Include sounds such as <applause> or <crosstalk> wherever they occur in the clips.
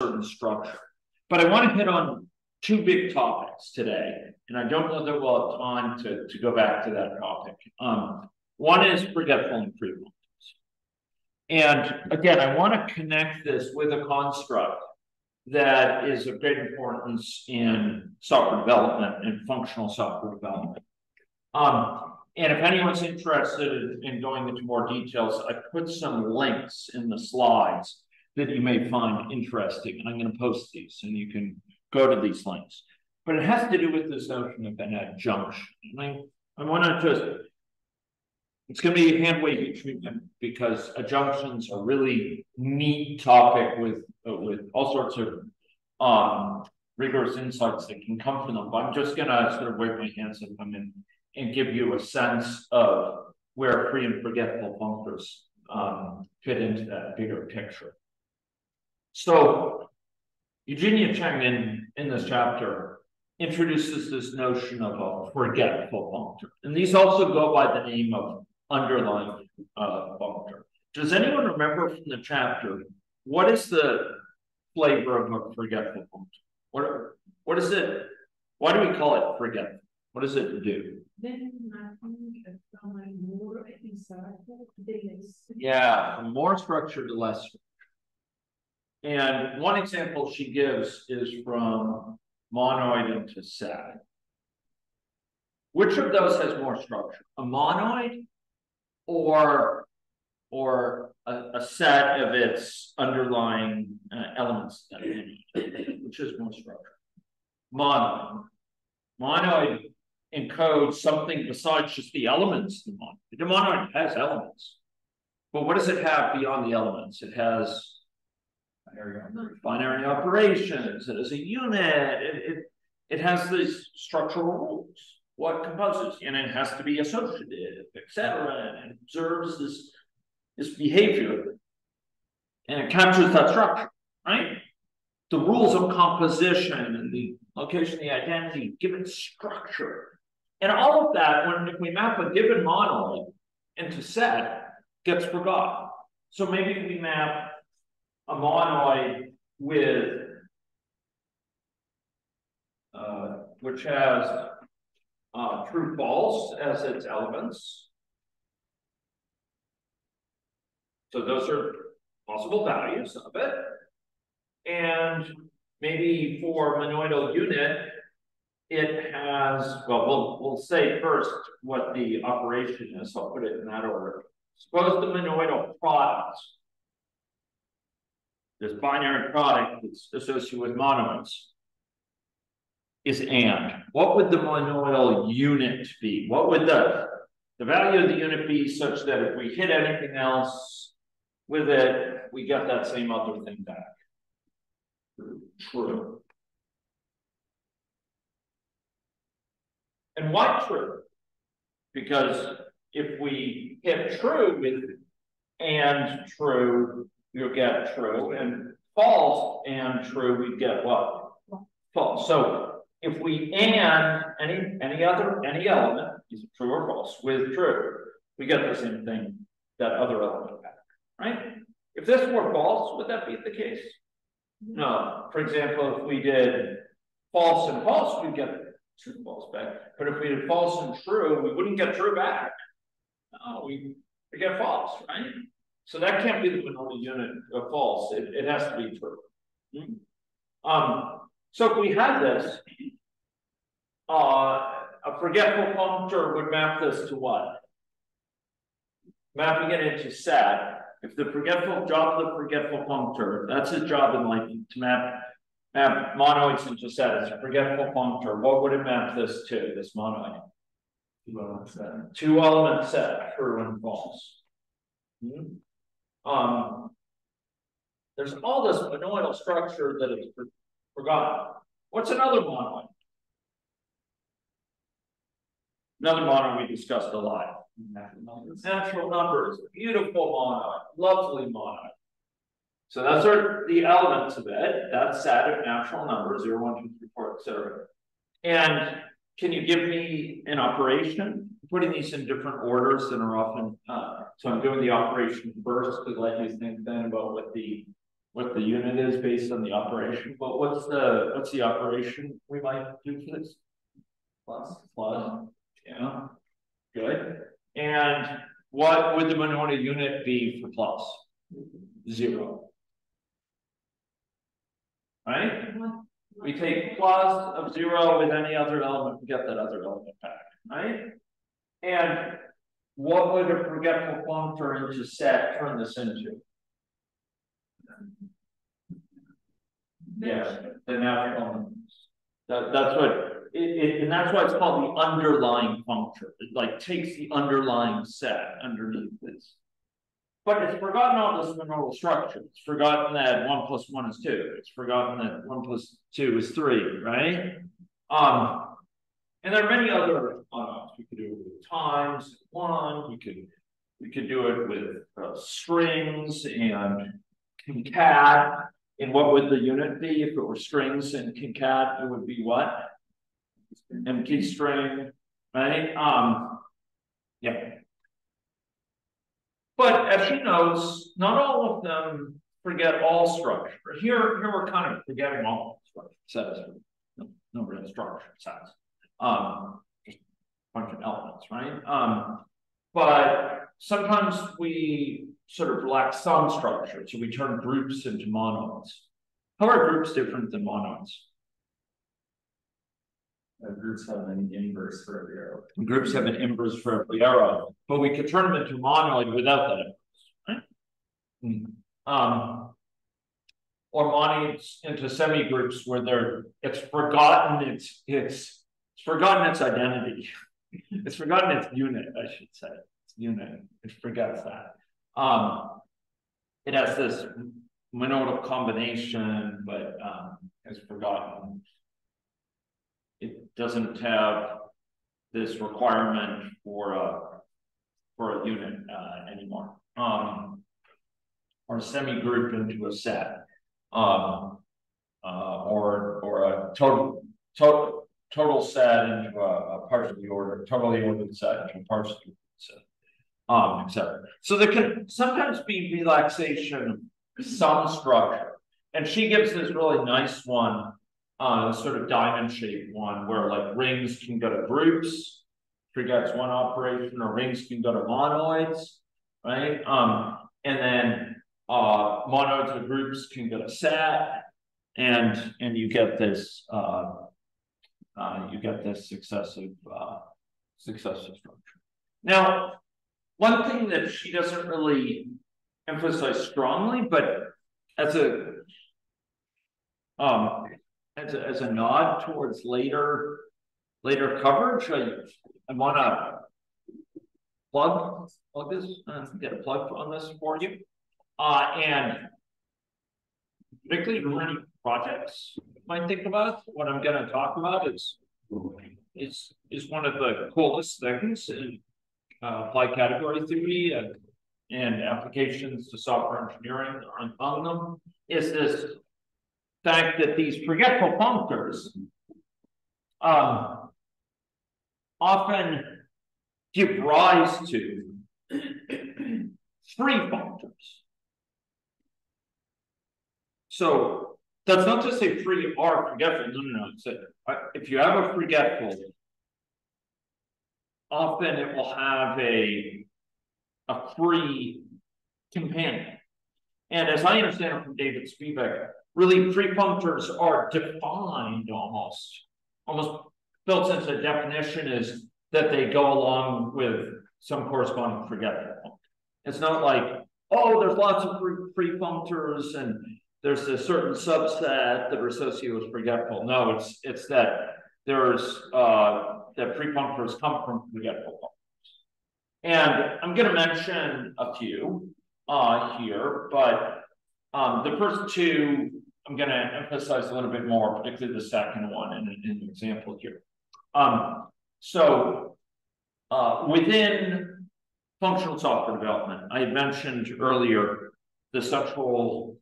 certain structure. But I want to hit on two big topics today, and I don't know that we'll have time to, to go back to that topic. Um, one is forgetful and free And again, I want to connect this with a construct that is of great importance in software development and functional software development. Um, and if anyone's interested in going into more details, I put some links in the slides that you may find interesting. And I'm going to post these and you can go to these links. But it has to do with this notion of an adjunction. And I, I want to just, it's going to be a hand wavy treatment because adjunctions are really neat topic with, uh, with all sorts of um, rigorous insights that can come from them. But I'm just going to sort of wave my hands at them and, and give you a sense of where free and forgetful functors um, fit into that bigger picture. So Eugenia Cheng in, in this chapter introduces this notion of a forgetful functor. And these also go by the name of underlying uh, functor. Does anyone remember from the chapter, what is the flavor of a forgetful functor? What, what is it? Why do we call it forgetful? What does it do? Yeah, from more structure to less structure. And one example she gives is from monoid into set. Which of those has more structure? A monoid or, or a, a set of its underlying uh, elements, which is more structure? Monoid. Monoid encodes something besides just the elements the monoid. The monoid has elements. But what does it have beyond the elements? It has binary operations. It is a unit. It, it, it has these structural rules. What composes, and it has to be associative, etc. And observes this, this behavior. And it captures that structure, right? The rules of composition and the location, the identity, given structure. And all of that, when we map a given monoid into set, gets forgotten. So maybe we map a monoid with uh, which has uh, true false as its elements. So those are possible values of it. And maybe for monoidal unit, it has, well, we'll, we'll say first what the operation is. I'll put it in that order. Suppose the monoidal product this binary product that's associated with monoids is and. What would the monoidal unit be? What would the, the value of the unit be such that if we hit anything else with it, we get that same other thing back? True. And why true? Because if we hit true with and true, you'll get true, and false and true, we get what? False. So if we and any any other any element, is true or false, with true, we get the same thing, that other element back, right? If this were false, would that be the case? No. For example, if we did false and false, we'd get true false back. But if we did false and true, we wouldn't get true back. No, we, we get false, right? So that can't be the Bernoulli unit of false. It, it has to be true. Um, so if we had this, uh, a forgetful functor would map this to what? Mapping it into set. If the forgetful job of the forgetful functor, that's his job in life to map map monoids into set. It's a forgetful functor. What would it map this to, this monoid? Two element set. Two element set, true and false. Hmm? Um, there's all this monoidal structure that is for, forgotten. What's another monoid? Another monoid we discussed a lot. Natural numbers. Natural numbers. Beautiful monoid. Lovely monoid. So those are the elements of it. That set of natural numbers, 0, 1, 2, 3, 4, etc. And can you give me an operation? Putting these in different orders than are often, uh, so I'm doing the operation first to let you think then about what the what the unit is based on the operation, but what's the, what's the operation we might do for this? Plus, Plus, yeah, good. And what would the Monoidal unit be for plus? Zero. Right? We take plus of zero with any other element, we get that other element back, right? And what would a forgetful functor into set turn this into? Yeah, the natural. That, that's what, it, it, and that's why it's called the underlying functor. It like takes the underlying set underneath this. But it's forgotten all this Monoidal structure. It's forgotten that one plus one is two. It's forgotten that one plus two is three, right? Um, and there are many other uh, we could do times one. You could you could do it with uh, strings and concat. And what would the unit be if it were strings and concat? It would be what? Empty string, right? Um, yeah. But as she knows, not all of them forget all structure. Here, here we're kind of forgetting all structure no, no real structure sets. Um, bunch of elements, right? Um, but sometimes we sort of lack some structure, so we turn groups into monoids. How are groups different than monoids? uh, groups have an inverse for every arrow. Groups have an inverse for every arrow, but we could turn them into monoid without that inverse, right? Um, or monoids into semi-groups where they're it's forgotten its its it's forgotten its identity. It's forgotten its unit, I should say. Its unit. It forgets that. Um, it has this monoidal combination, but um, has forgotten it doesn't have this requirement for a for a unit uh, anymore. Um, or semi-group into a set, um, uh, or or a total total total set into a, a partially ordered, totally ordered set into a partially ordered set, um, etc. So there can sometimes be relaxation, some structure, and she gives this really nice one uh, sort of diamond shaped one where like rings can go to groups, forgets one operation, or rings can go to monoids, right? Um, and then uh, monoids or groups can go to set, and and you get this uh, uh, you get this successive uh, successive structure. Now, one thing that she doesn't really emphasize strongly, but as a um, as a, as a nod towards later later coverage, I, I want to plug plug this uh, get a plug on this for you, uh, and particularly for projects might think about. What I'm going to talk about is is is one of the coolest things in uh, applied category theory and and applications to software engineering among them is this fact that these forgetful functors um, often give rise to free functors. So that's not to say free or forgetful. No, no, no. It's a, if you have a forgetful, often it will have a a free companion. And as I understand it from David Spivak, really free functors are defined almost, almost built into the definition is that they go along with some corresponding forgetful. It's not like, oh, there's lots of free functors and there's a certain subset that are associated with forgetful. No, it's it's that there's uh, that free functors come from forgetful. And I'm going to mention a few uh, here, but um, the first two I'm going to emphasize a little bit more, particularly the second one in, in an example here. Um, so uh, within functional software development, I mentioned earlier the central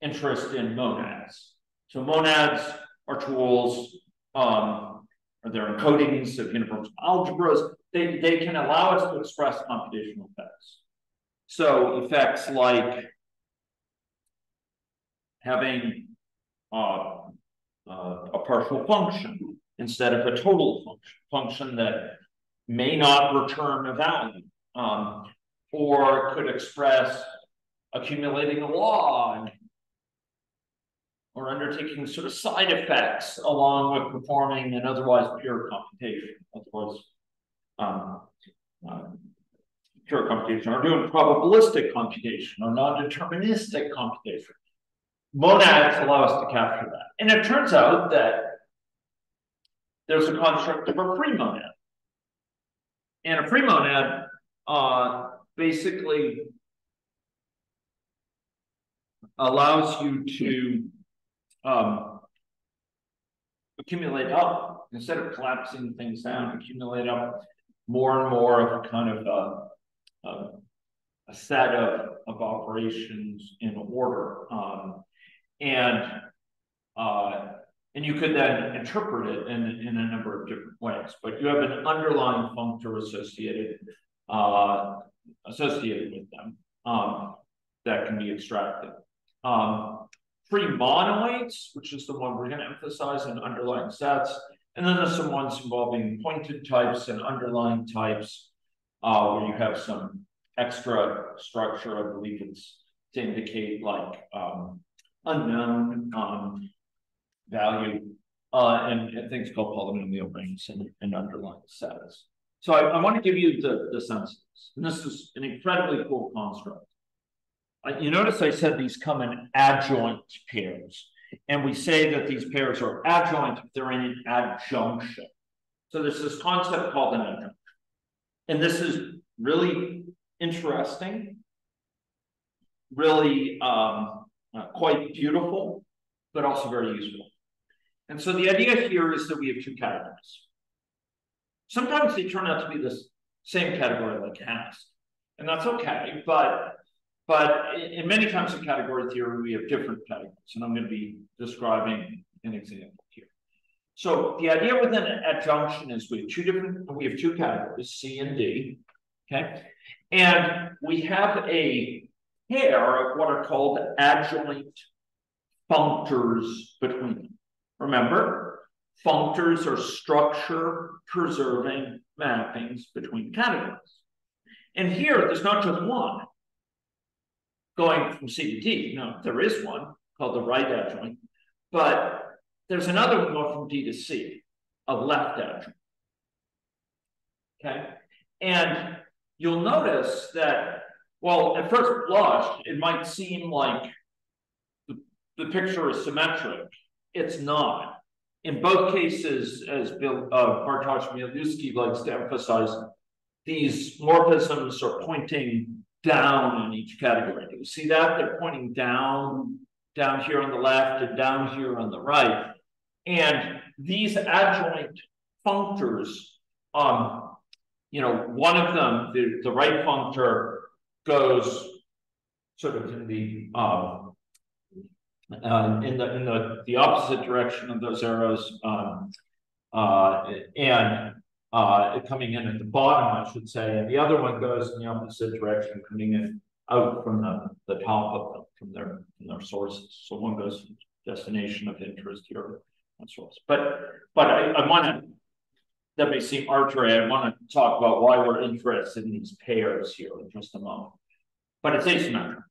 interest in monads. So monads are tools, um, or they're encodings of universal algebras. They, they can allow us to express computational effects. So effects like having uh, uh, a partial function instead of a total function, function that may not return a value, um, or could express accumulating a log or undertaking sort of side effects along with performing an otherwise pure computation, otherwise um, uh, pure computation, or doing probabilistic computation or non-deterministic computation. Monads allow us to capture that. And it turns out that there's a construct of a free monad. And a free monad uh, basically allows you to um, accumulate up instead of collapsing things down, accumulate up more and more of a kind of a, a, a set of, of operations in order. Um, and uh, and you could then interpret it in, in a number of different ways, but you have an underlying functor associated uh, associated with them um, that can be extracted. Um, free monoids, which is the one we're going to emphasize in underlying sets, and then there's some ones involving pointed types and underlying types, uh, where you have some extra structure. I believe it's to indicate like um, unknown um, value uh, and, and, things called polynomial rings and, and underlying sets. So I, I, want to give you the, the sense And this is an incredibly cool construct. Uh, you notice I said these come in adjoint pairs. And we say that these pairs are adjoint if they're in an adjunction. So there's this concept called an adjunction. And this is really interesting, really um, uh, quite beautiful, but also very useful. And so the idea here is that we have two categories. Sometimes they turn out to be the same category like has, and that's okay. But but in many times in category theory, we have different categories, and I'm going to be describing an example here. So the idea within an adjunction is we have two different, we have two categories, C and D, okay? And we have a pair of what are called adjoint functors between them. Remember, functors are structure preserving mappings between categories. And here, there's not just one going from C to D. No, there is one called the right adjoint, but there's another one going from D to C, a left adjoint. Okay, and you'll notice that, well, at first blush, it might seem like the, the picture is symmetric. It's not. In both cases, as Bill uh, Bartosz Milewski likes to emphasize, these morphisms are pointing down in each category. You see that? They're pointing down, down here on the left and down here on the right. And these adjoint functors, um, you know, one of them, the, the right functor goes sort of in the um, uh, in the in the the opposite direction of those arrows, um, uh, and uh, coming in at the bottom, I should say, and the other one goes in the opposite direction, coming in out from the, the top of them, from their from their sources. So one goes destination of interest here and source. But but I, I want to that may seem arbitrary. I want to talk about why we're interested in these pairs here in just a moment. But it's asymmetric.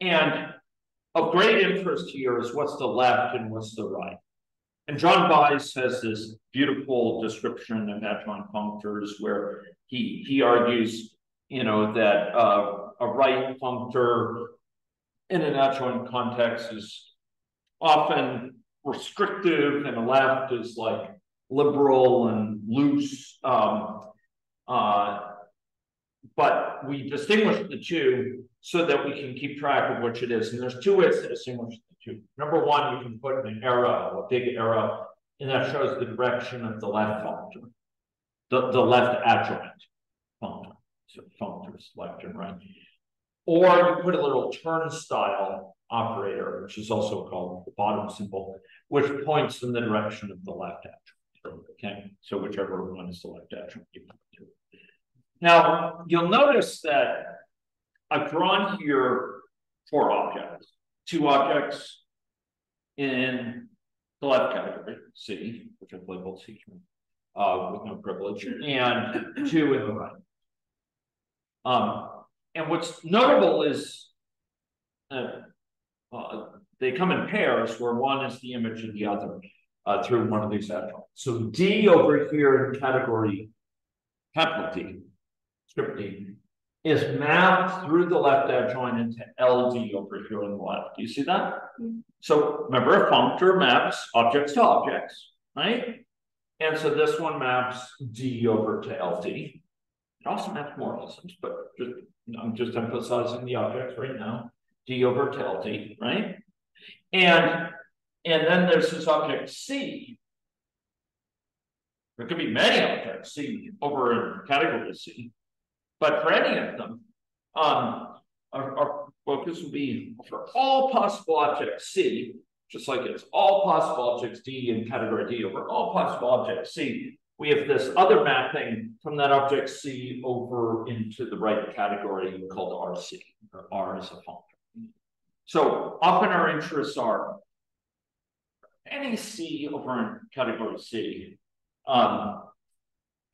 And of great interest here is what's the left and what's the right. And John Baez has this beautiful description of adjoint functors where he he argues, you know, that uh, a right functor in an adjoint context is often restrictive and a left is like liberal and loose. Um, uh, but we distinguish the two so that we can keep track of which it is. And there's two ways to distinguish Number one, you can put an arrow, a big arrow, and that shows the direction of the left functor, the, the left adjoint functor. So functors left and right. Or you put a little turnstile operator, which is also called the bottom symbol, which points in the direction of the left adjoint. Okay, so whichever one is the left adjoint you put to. Now, you'll notice that I've drawn here four objects two objects in the left category, C, which I've labeled C. Uh, with no privilege, and two in the right. Um, and what's notable is. Uh, uh, they come in pairs where one is the image of the other uh, through one of these adjoints. So D over here in category capital D, script D, is mapped through the left adjoint into LD over here on the left. Do you see that? Mm. So remember, a functor maps objects to objects, right? And so this one maps D over to LD. It also maps morphisms, but just, I'm just emphasizing the objects right now. D over to LD, right? And and then there's this object C. There could be many objects C over in category C, but for any of them, um, our, our focus will be for all possible objects C, just like it's all possible objects D in category D over all possible objects C. We have this other mapping from that object C over into the right category called RC, or R is a functor. So often our interests are any C over in category C, um,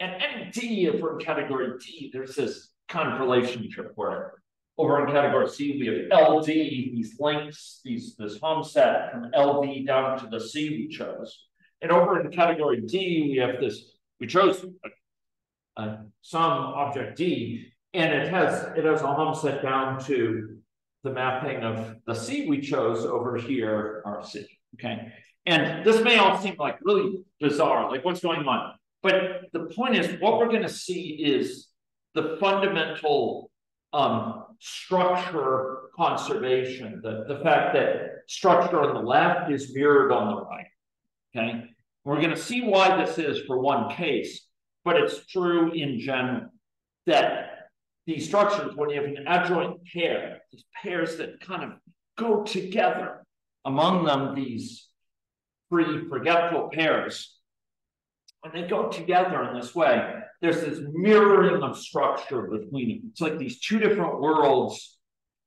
and any D over in category D, there's this kind of relationship where over in category C, we have LD, these links, these this hom-set from LD down to the C we chose. And over in category D, we have this, we chose a, a, some object D, and it has it has a hom-set down to the mapping of the C we chose over here, our C. Okay. And this may all seem like really bizarre, like what's going on? But the point is, what we're going to see is the fundamental um, structure conservation, the, the fact that structure on the left is mirrored on the right. Okay. We're going to see why this is for one case, but it's true in general that these structures, when you have an adjoint pair, these pairs that kind of go together, among them these free forgetful pairs, when they go together in this way, there's this mirroring of structure between them. It's like these two different worlds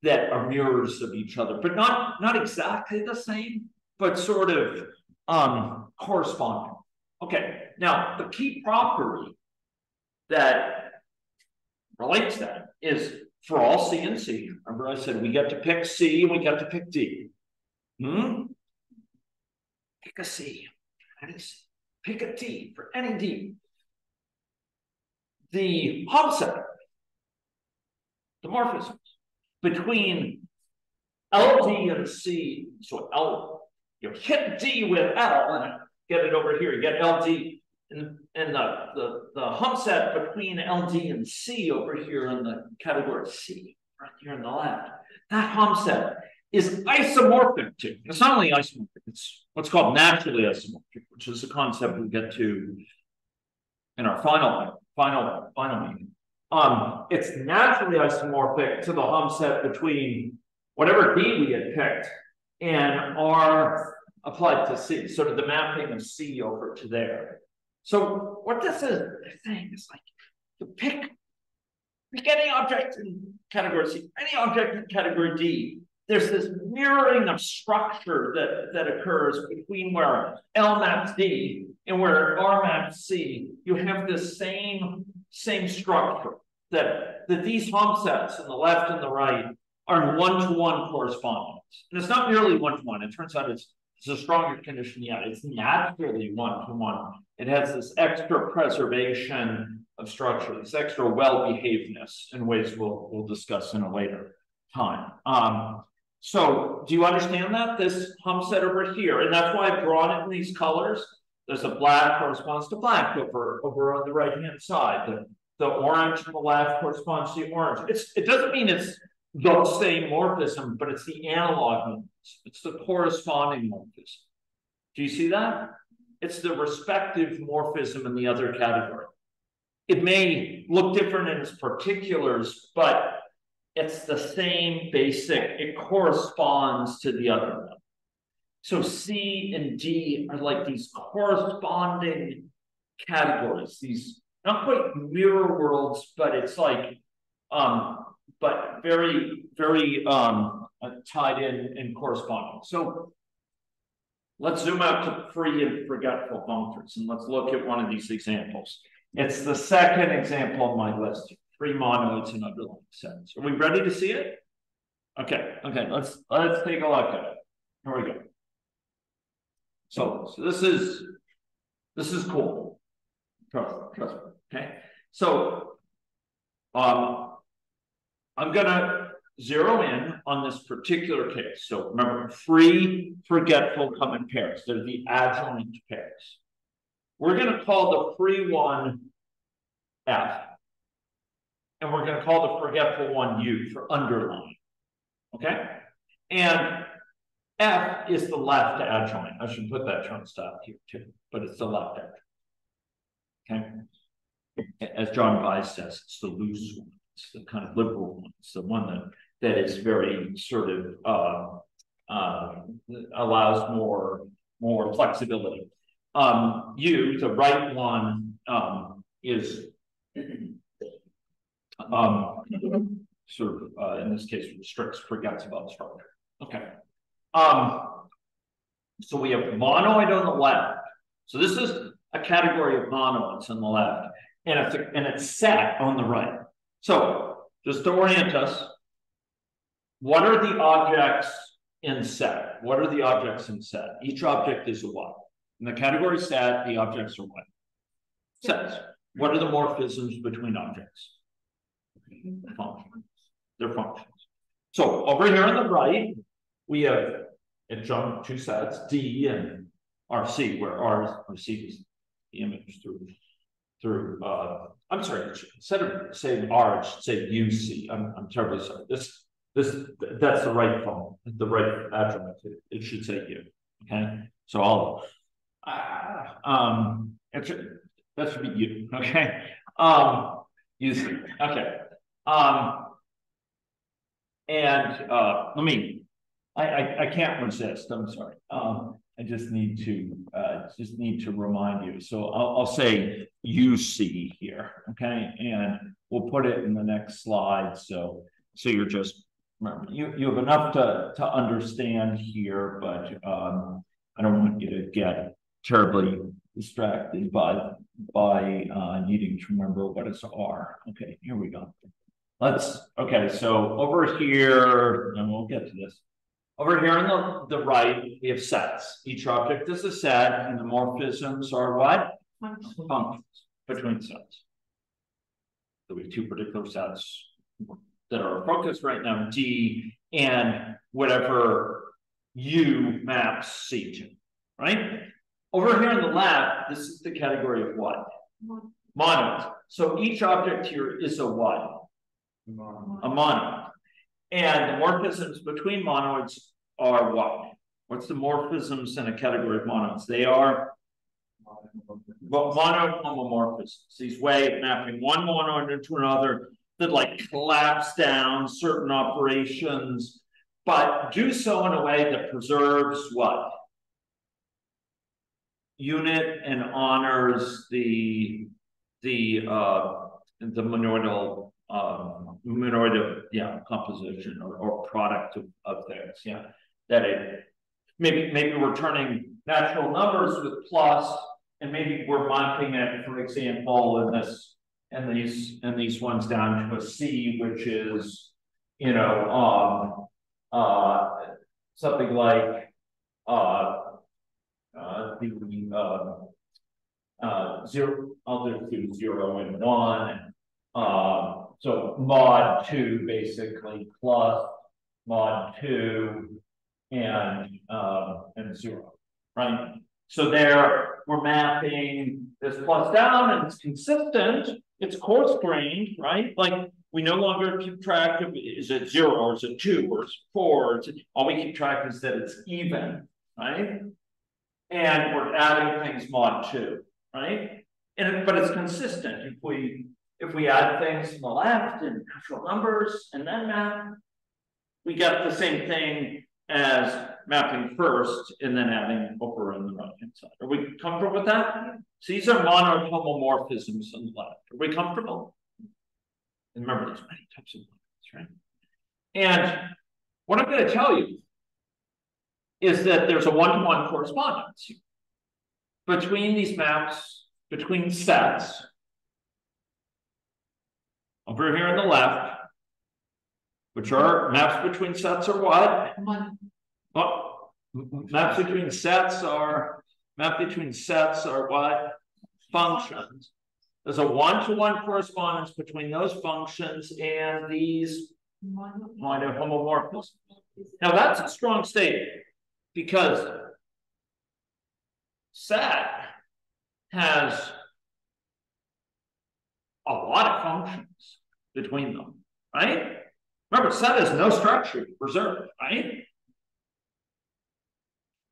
that are mirrors of each other, but not not exactly the same, but sort of um, corresponding. Okay, now the key property that relates that is for all C and C. Remember, I said we get to pick C and we get to pick D. Hmm? Pick a C. Pick a D for any D. The hom-set, the morphisms between LD and C. So L, you hit D with L and get it over here. You get LD and, and the, the, the hom-set between LD and C over here in the category C, right here on the left. That hom-set is isomorphic to, it's not only isomorphic, it's what's called naturally isomorphic, which is a concept we get to in our final, final, final meeting. Um, it's naturally isomorphic to the hom-set between whatever D we had picked and R applied to C, sort of the mapping of C over to there. So what this is saying is like you pick, pick any object in category C, any object in category D. There's this mirroring of structure that, that occurs between where L maps D and where R maps C. You have this same, same structure that, that these hom-sets on the left and the right are in one-to-one -one correspondence. And it's not merely one-to-one. -one. It turns out it's it's a stronger condition yet. It's naturally one to one. It has this extra preservation of structure, this extra well-behavedness in ways we'll, we'll discuss in a later time. Um, so do you understand that? This hom-set over here, and that's why I brought it in these colors. There's a black corresponds to black over, over on the right-hand side. The, the orange on the left corresponds to the orange. It's, it doesn't mean it's the same morphism, but it's the analog morphism. It's the corresponding morphism. Do you see that? It's the respective morphism in the other category. It may look different in its particulars, but it's the same basic, it corresponds to the other one. So C and D are like these corresponding categories, these not quite mirror worlds, but it's like um, but very, very um, uh, tied in and corresponding. So let's zoom out to free and forgetful functors and let's look at one of these examples. It's the second example on my list, free monoids and underlying sets. Are we ready to see it? Okay, okay, let's let's take a look at it. Here we go. So, so this is this is cool. Trust, trust me. Okay. So um I'm gonna zero in on this particular case. So remember, free, forgetful come in pairs. They're the adjoint pairs. We're going to call the free one F. And we're going to call the forgetful one U for underline. Okay? And F is the left adjoint. I should put that turnstile here too, but it's the left adjoint. Okay? As John Baez says, it's the loose one. It's the kind of liberal one. It's the one that that is very sort of uh, uh, allows more more flexibility. Um, you, the right one, um, is um, sort of uh, in this case restricts forgets about structure. Okay. Um, so we have monoid on the left. So this is a category of monoids on the left, and it's a, and it's set on the right. So just to orient us, what are the objects in set? What are the objects in set? Each object is a what? In the category set, the objects are what? Sets. What are the morphisms between objects? Functions. They're functions. So over here on the right, we have it jumped two sets, D and RC, where R receives the image through through uh I'm sorry, instead of saying R, it should say UC. I'm I'm terribly sorry. This this that's the right phone, the right address. It, it should say you. Okay, so I'll uh, um it should, that should be you. Okay, um use okay um and uh let me I, I I can't resist. I'm sorry. Um I just need to uh just need to remind you. So I'll, I'll say UC here. Okay, and we'll put it in the next slide. So so you're just you, you have enough to, to understand here, but um, I don't want you to get terribly distracted by by uh, needing to remember what it's R. Okay, here we go. Let's, okay, so over here, and we'll get to this. Over here on the, the right, we have sets. Each object is a set, and the morphisms are what? Functions, Functions between sets. So we have two particular sets that are focused right now, D, and whatever U maps C to, right? Over here on the left, this is the category of what? Monoids. So each object here is a what? A monoid. And the morphisms between monoids are what? What's the morphisms in a category of monoids? They are monoid homomorphisms. These way of mapping one monoid into another that like collapse down certain operations, but do so in a way that preserves what? Unit and honors the the uh the monoidal um monoidal yeah composition or, or product of, of things. Yeah. That it maybe maybe we're turning natural numbers with plus, and maybe we're mapping it, for example, in this and these and these ones down to a C, which is, you know, um, uh, something like uh, uh, the uh, uh, zero. I'll do zero and one. Uh, so mod two basically plus mod two and uh, and zero, right? So there we're mapping this plus down and it's consistent it's coarse grained, right? Like we no longer keep track of is it zero or is it two or is it four? Is it, all we keep track is that it's even, right? And we're adding things mod two, right? And but it's consistent. If we if we add things to the left and natural numbers and then map, we get the same thing as mapping first and then adding over on the right hand side. Are we comfortable with that? So these are monohomomorphisms on the left. Are we comfortable? And remember, there's many types of monoids, right? And what I'm going to tell you is that there's a one-to-one correspondence between these maps, between sets. Over here on the left, which are maps between sets are what? One, m- maps between sets are, map between sets are what? Functions. There's a one-to-one correspondence between those functions and these one. monoid homomorphisms. Now, that's a strong statement, because set has a lot of functions between them, right? Remember, set has no structure preserved, right?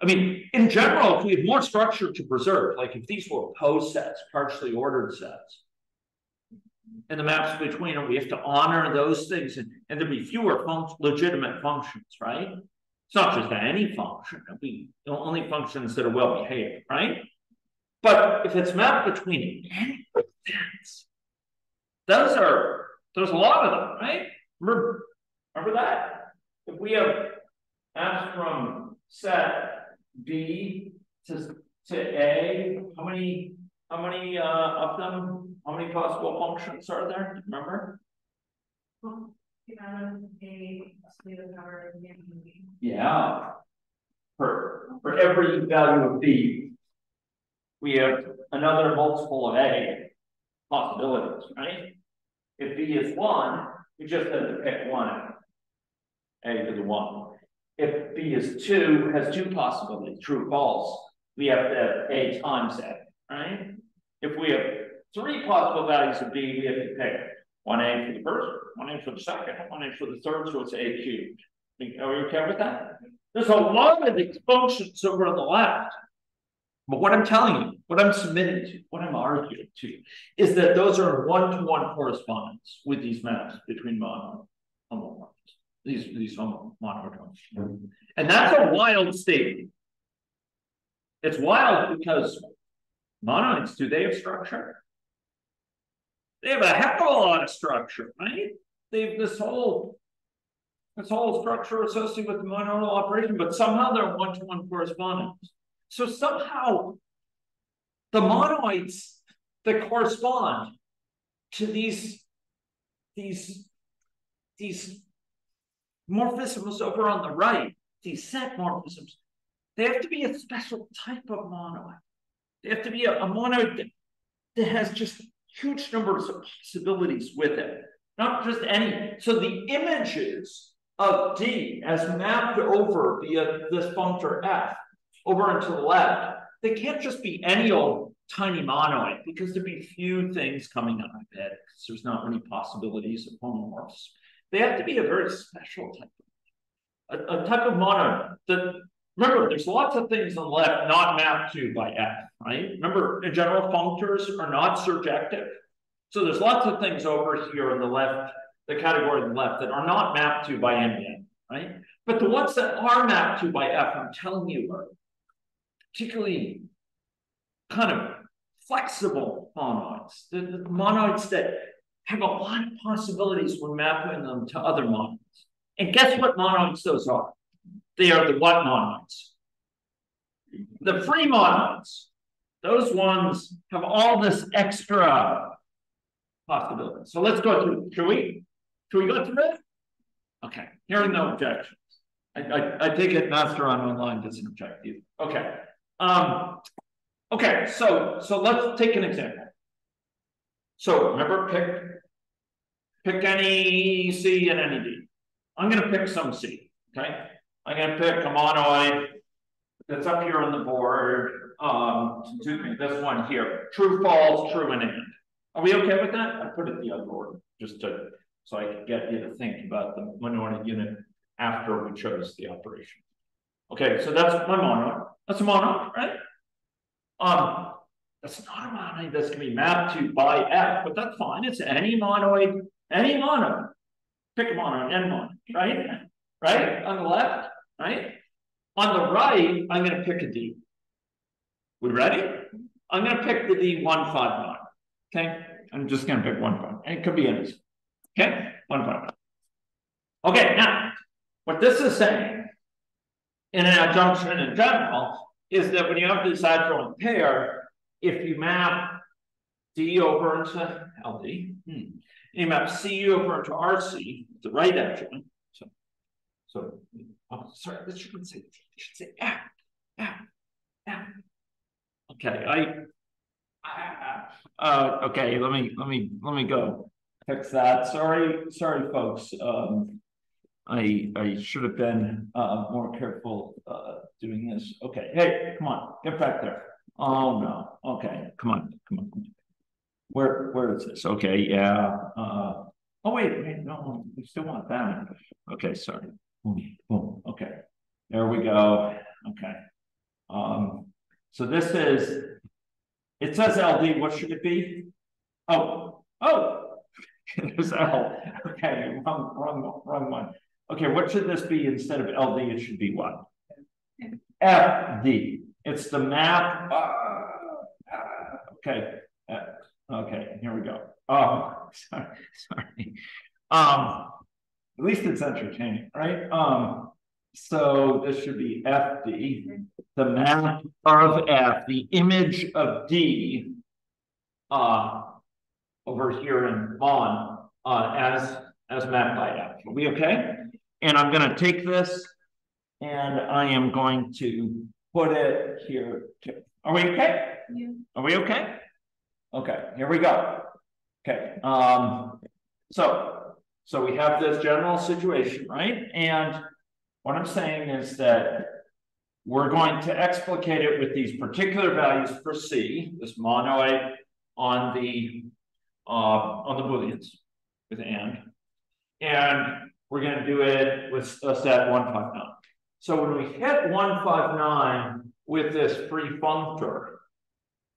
I mean, in general, if we have more structure to preserve, like if these were posets, partially ordered sets, and the maps between them, we have to honor those things and, and there'd be fewer func- legitimate functions, right? It's not just any function, it'd be only functions that are well behaved, right? But if it's mapped between any sets, those are, there's a lot of them, right? Remember, remember that? If we have maps from set B to, to A, how many, how many, uh, of them, how many possible functions are there, remember? Yeah. For, for every value of B, we have another multiple of A possibilities, right? If B is one, we just have to pick one. A to the one. If B is two, has two possibilities, true, false, we have to have A times A, right? If we have three possible values of B, we have to pick one A for the first, one A for the second, one A for the third, so it's A cubed. Are we okay with that? There's a lot of these functions over on the left. But what I'm telling you, what I'm submitting to, what I'm arguing to, is that those are one-to-one correspondence with these maps between mono. These, these homo. And that's a wild statement. It's wild because monoids, do they have structure? They have a heck of a lot of structure, right? They've this whole this whole structure associated with the monoidal operation, but somehow they're one-to-one correspondence. So somehow the monoids that correspond to these these these morphisms over on the right, these set morphisms, they have to be a special type of monoid. They have to be a, a monoid that, that has just huge numbers of possibilities with it, not just any. So the images of D as mapped over via this functor F over and to the left, they can't just be any old tiny monoid because there'd be few things coming out of it because there's not many possibilities of homomorphs. They have to be a very special type of a, a type of monoid that remember there's lots of things on the left not mapped to by F, right? Remember in general functors are not surjective. So there's lots of things over here on the left, the category on the left that are not mapped to by NBN, right? But the ones that are mapped to by F, I'm telling you, are particularly kind of flexible monoids, the, the monoids that have a lot of possibilities when mapping them to other monoids. And guess what monoids those are? They are the what monoids? The free monoids. Those ones have all this extra possibility. So let's go through. Should we? Should we go through it? Okay. Hearing no objections. I, I, I take it Master on Online doesn't object either. Okay. Um, okay, so so let's take an example. So remember, pick pick any C and any D. I'm gonna pick some C. Okay, I'm gonna pick a monoid that's up here on the board. Um, to this one here, true, false, true, and and. Are we okay with that? I put it the other order just to so I could get you to think about the monoid unit after we chose the operation. Okay, so that's my monoid. That's a monoid, right? Um, that's not a monoid that's gonna be mapped to by F, but that's fine. It's any monoid, any monoid. Pick a monoid, n monoid, right? Right on the left, right? On the right, I'm gonna pick a D. We ready? I'm gonna pick the D one five nine. Okay, I'm just gonna pick one five. It could be any. Okay, one nine. Okay, now what this is saying in an adjunction in general is that when you have this adjoint pair, if you map D over into LD, hmm, you map C over into RC, the right adjoint. So, so, oh, sorry, this should say, should say F, F, F. Okay, I, uh, okay, let me, let me, let me go fix that. Sorry, sorry, folks. Um, I, I should have been, uh, more careful, uh, doing this. Okay, hey, come on, get back there. Oh, no, okay, come on, come on. Where, where is this? Okay, yeah, uh, oh, wait, wait, no, we still want that. Okay, sorry. Boom, boom, okay. There we go. Okay. Um, so this is, it says LD, what should it be? Oh, oh, <laughs> there's L. Okay, wrong, wrong, wrong one. Okay, what should this be instead of LD? It should be what? FD. It's the map. Uh, uh, okay. Uh, okay, here we go. Oh, <laughs> sorry, sorry. Um, at least it's entertaining, right? Um, so this should be FD, the map of F, the image of D, uh, over here in Vaughn, uh, as as mapped by F. Are we okay? And I'm going to take this, and I am going to put it here. Too. Are we okay? Yeah. Are we okay? Okay, here we go. Okay. Um, so so we have this general situation, right? And what I'm saying is that we're going to explicate it with these particular values for C, this monoid on the uh, on the booleans with and, and we're going to do it with a set 159. So when we hit 159 with this free functor,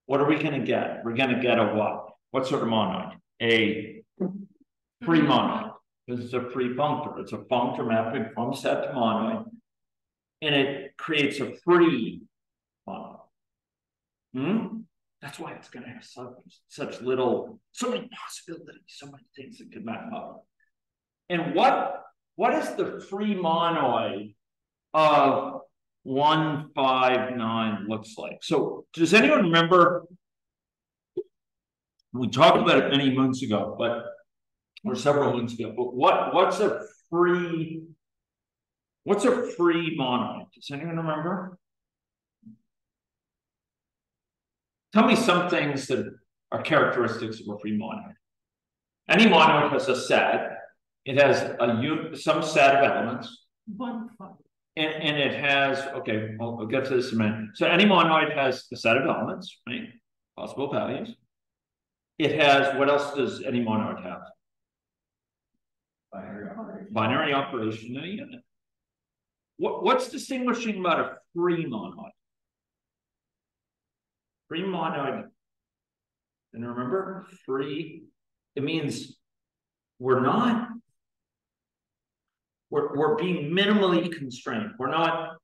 what are we going to get? We're going to get a what? What sort of monoid? A free monoid. This is a free functor. It's a functor mapping from set to monoid. And it creates a free monoid. Hmm? That's why it's going to have such, such little, so many possibilities, so many things that could map up. And what what is the free monoid of 159 looks like? So does anyone remember? We talked about it many months ago, but or several months ago, but what what's a free what's a free monoid? Does anyone remember? Tell me some things that are characteristics of a free monoid. Any monoid has a set. It has a some set of elements. One five. And, and it has, okay, I'll, I'll get to this in a minute. So any monoid has a set of elements, right? Possible values. It has, what else does any monoid have? Binary operation. Binary operation in a unit. What, what's distinguishing about a free monoid? Free monoid, and remember, free, it means we're not, we're, we're being minimally constrained. We're not,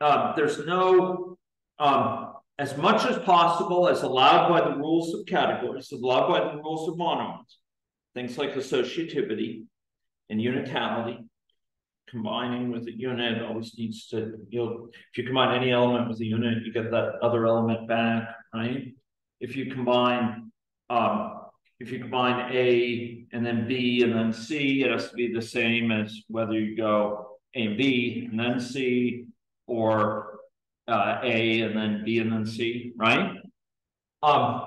uh, there's no, um, as much as possible as allowed by the rules of categories, allowed by the rules of monoids, things like associativity and unitality, combining with a unit always needs to, you'll, if you combine any element with a unit, you get that other element back, right? If you combine, um, if you combine A and then B and then C, it has to be the same as whether you go A and B and then C or uh, A and then B and then C, right? Um,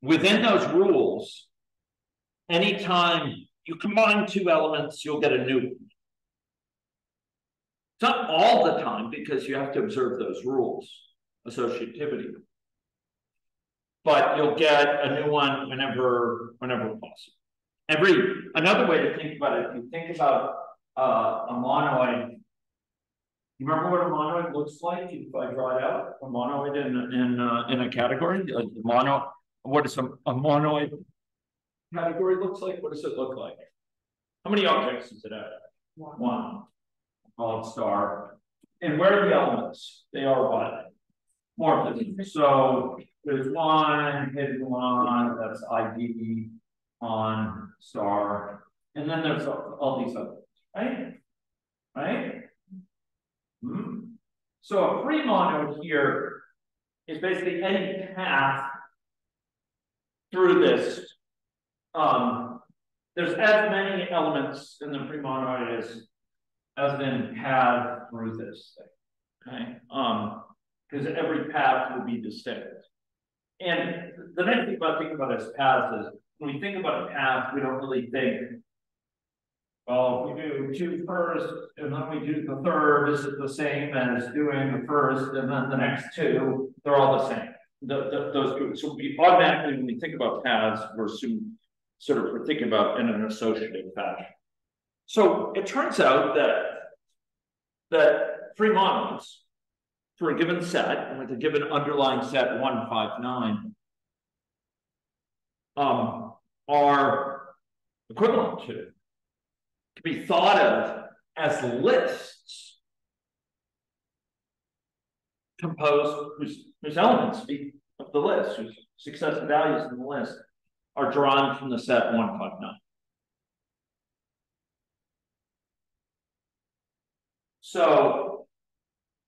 within those rules, anytime you combine two elements, you'll get a new one. It's not all the time because you have to observe those rules, associativity. But you'll get a new one whenever, whenever possible. Every another way to think about it, if you think about uh, a monoid, you remember what a monoid looks like if I draw it out? A monoid in in uh, in a category, a mono. What is a, a monoid category looks like? What does it look like? How many objects does it have? One. One. Call it star. And where are the elements? They are what? So there's one hidden one, that's ID on star. And then there's all, all these others, right? Right? Hmm? So a free mono here is basically any path through this. Um, there's as many elements in the free monoid as, as in path through this thing. Okay, um, because every path will be distinct. And the nice thing about thinking about as paths is when we think about a path, we don't really think, well, if we do two first and then we do the third, is it the same as doing the first and then the next two? They're all the same. The, the, those. So we automatically, when we think about paths, we're sort of, we're thinking about in an associative fashion. So it turns out that that free monoids for a given set, with a given underlying set one five nine, um, are equivalent to, to be thought of as lists composed whose, whose elements be of the list, whose successive values in the list are drawn from the set 159. So,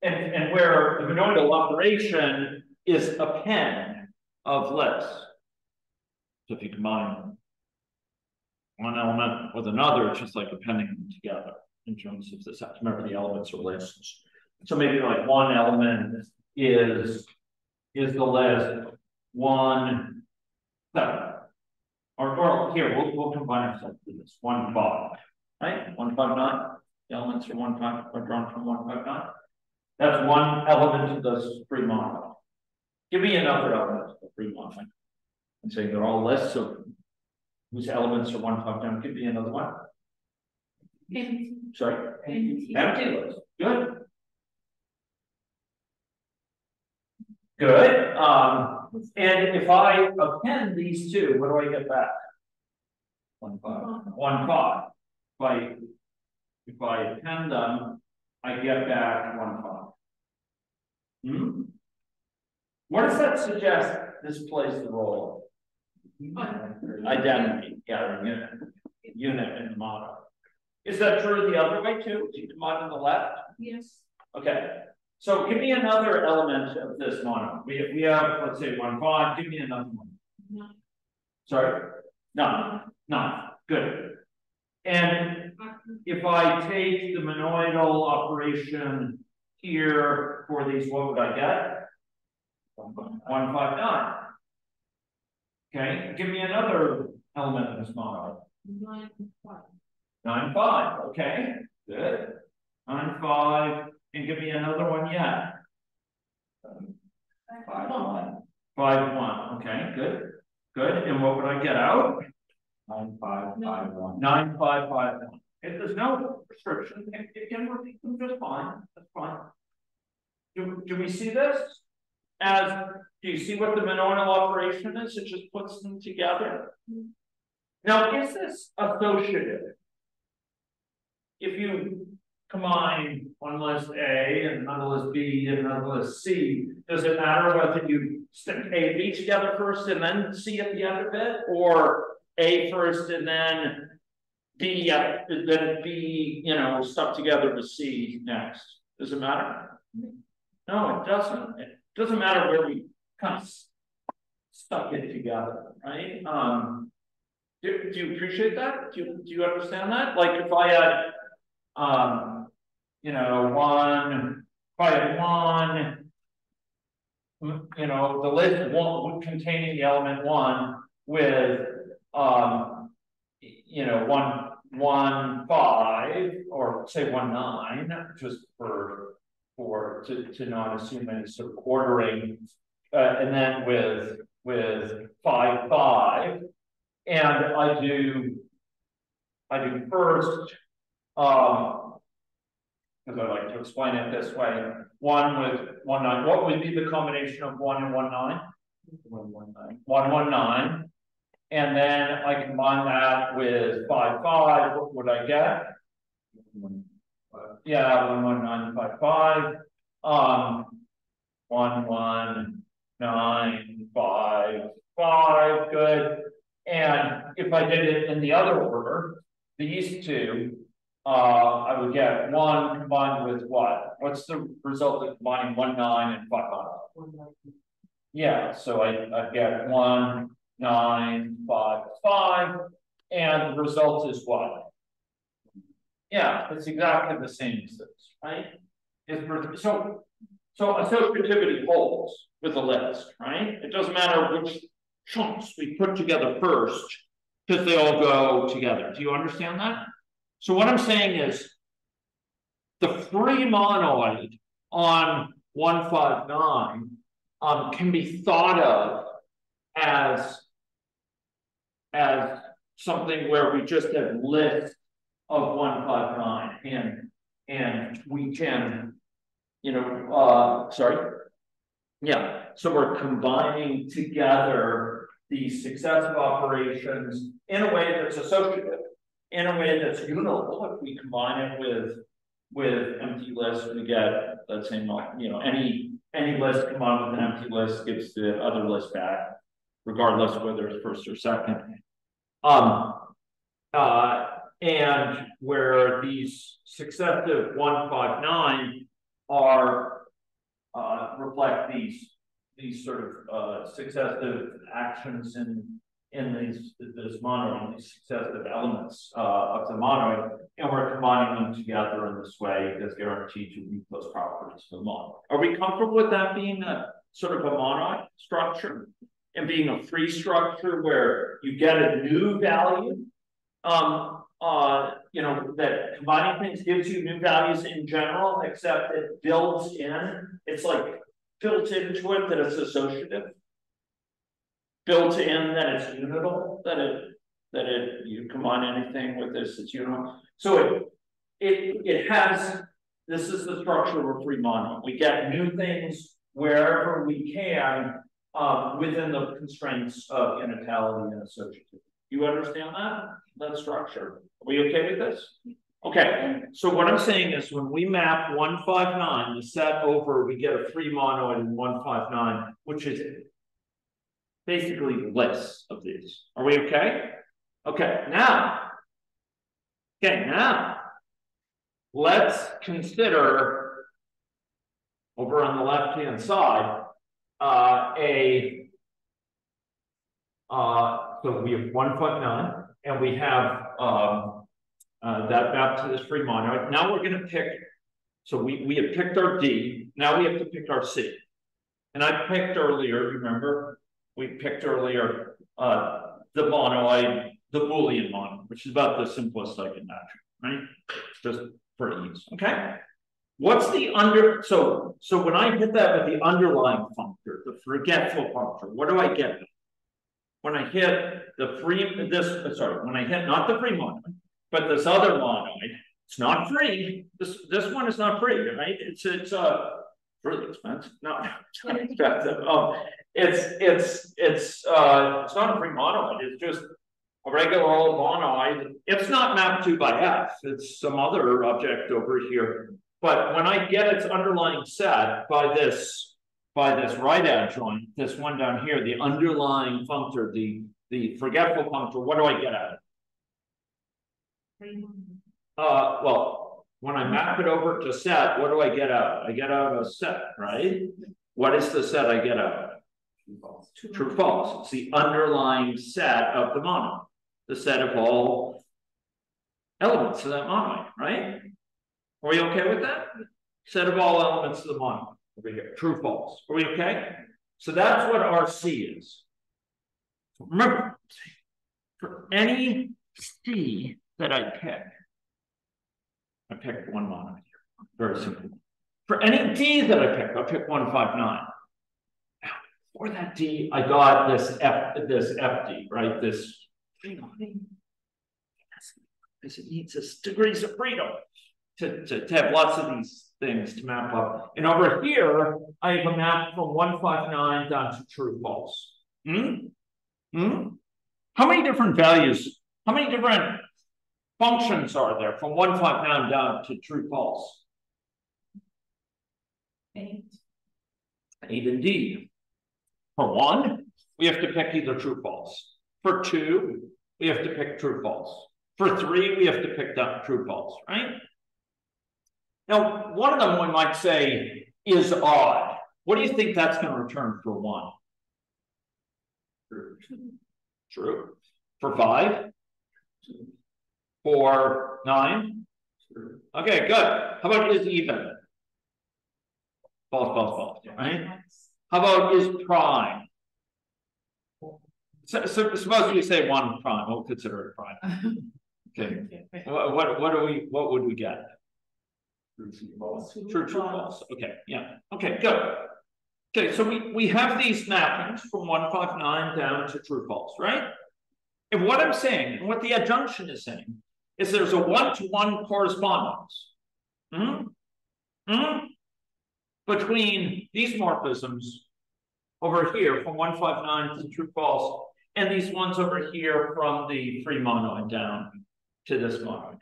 and, and where the monoidal operation is append of lists. So if you combine one element with another, it's just like appending them together in terms of the set. Remember the elements are lists. So maybe like one element is is the list one seven. Or, or here, we'll, we'll combine ourselves with this one five, right? One five nine. The elements are one five are drawn from one five nine. That's one element of this free mono. Give me another element of the free mono. And say they're all lists of whose elements are one five nine. Give me another one. Sorry. Empty list. Good. Good. Um, and if I append these two, what do I get back? One five. One five. If I, if I append them, I get back one five. Hmm? What does that suggest this plays the role of? Identity, yeah, unit, unit in the model. Is that true the other way too? You combine on the left? Yes. Okay, so give me another element of this mono. We, we have, let's say, one five, give me another one. No. Sorry? No, no, good. And if I take the monoidal operation here for these, what would I get? One five nine. Okay, give me another element of this mono. Nine, five. Nine five, okay, good. Nine five, and give me another one yet. Five one. Five one, okay, good, good. And what would I get out? Nine five five one. Nine five five one. If there's no restriction, it, it can repeat them just fine, that's fine. Do, do we see this? As, do you see what the monoidal operation is? It just puts them together. Now, is this associative? If you combine one list A and another list B and another list C, does it matter whether you stick A and B together first and then C at the end of it? Or A first and then D, at- then B, you know, stuck together to C next? Does it matter? No, it doesn't. It doesn't matter where we kind of stuck it together, right? Um, do, do you appreciate that? Do you, do you understand that? Like if I had, um, you know, one, if I had one, you know, the list one containing the element one with, um, you know, one, one five, or say one nine, just for, for, to, to not assume any sort of ordering. Uh, and then with, with five, five, and I do, I do first, um, because I like to explain it this way, one with one nine, what would be the combination of one and one nine? One one nine. One one nine. And then I combine that with five five, what would I get? Yeah, one one nine five five, um, one one nine five five, good. And if I did it in the other order, these two uh, I would get one combined with what? What's the result of combining one nine and five five? Yeah, so I, I get one, nine, five, five, and the result is what? Yeah, it's exactly the same as this, right? So, so associativity holds with the list, right? It doesn't matter which chunks we put together first, because they all go together. Do you understand that? So what I'm saying is the free monoid on one five nine um can be thought of as as something where we just have lists of one five nine and and we can you know uh sorry yeah so we're combining together these successive operations in a way that's associative in a way that's unitable, if we combine it with, with empty lists, we get, let's say, you know, any, any list combined with an empty list gives the other list back, regardless whether it's first or second. Um, uh, and where these successive one, five, nine are, uh, reflect these, these sort of, uh, successive actions in in these this monoid, these successive elements uh, of the monoid, and we're combining them together in this way that's guaranteed to meet those properties of the monoid. Are we comfortable with that being a sort of a monoid structure and being a free structure where you get a new value? Um, uh, you know, that combining things gives you new values in general, except it builds in, it's like built into it that it's associative built in that it's unitable, that it, that it, you combine anything with this, it's unitable. So it, it, it has, this is the structure of a free mono. We get new things wherever we can, um, within the constraints of unitality and associativity. You understand that, that structure? Are we okay with this? Okay, so what I'm saying is when we map 159, the set over, we get a free monoid in 159, which is basically less of these. Are we okay? Okay, now, okay, now, let's consider over on the left-hand side, uh, a, uh, so we have one foot nine, and we have, um, uh, that this free monoid. Now we're going to pick, so we, we have picked our D, now we have to pick our C. And I picked earlier, remember, we picked earlier, uh, the monoid, the Boolean monoid, which is about the simplest I can imagine, right? It's just for ease, okay? What's the under, so, so when I hit that with the underlying functor, the forgetful functor, what do I get? When I hit the free, this, sorry, when I hit not the free monoid, but this other monoid, it's not free. This, this one is not free, right? It's, it's, uh, really expensive. No, it's not expensive. <laughs> Um, it's it's it's uh it's not a free monoid, it's just a regular old monoid. It's not mapped to by F, it's some other object over here. But when I get its underlying set by this by this right adjoint, this one down here, the underlying functor, the the forgetful functor, what do I get out of it? Uh well, when I map it over to set, what do I get out? I get out a set, right? What is the set I get out? True false. True false. It's the underlying set of the mono, the set of all elements of that monoid, right? Are we okay with that? Set of all elements of the mono over here. True false. Are we okay? So that's what RC is. Remember, for any C that I pick, I pick one monoid here. Very simple. For any D that I pick, I'll pick 159 for that D, I got this F, this FD, right? This because it needs this degrees of freedom to, to, to have lots of these things to map up. And over here, I have a map from 159 down to true false. Hmm? Hmm? How many different values, how many different functions are there from 159 down to true false? Eight. Eight indeed. For one, we have to pick either true false. For two, we have to pick true false. For three, we have to pick up true false, right? Now, one of them we might say is odd. What do you think that's going to return for one? True. True. For five? For nine? True. Okay, good. How about is even? False, false, false, right? How about is prime? So, so suppose we say one prime, we'll consider it prime. <laughs> Okay, what, what, what do we, what would we get? True, true, false. True, true, false. Okay, yeah. Okay, good. Okay, so we, we have these mappings from one five nine down to true, false, right? And what I'm saying, and what the adjunction is saying, is there's a one-to-one correspondence. Hmm? Hmm? Between these morphisms over here from one five nine to true, false, and these ones over here from the free monoid down to this monoid.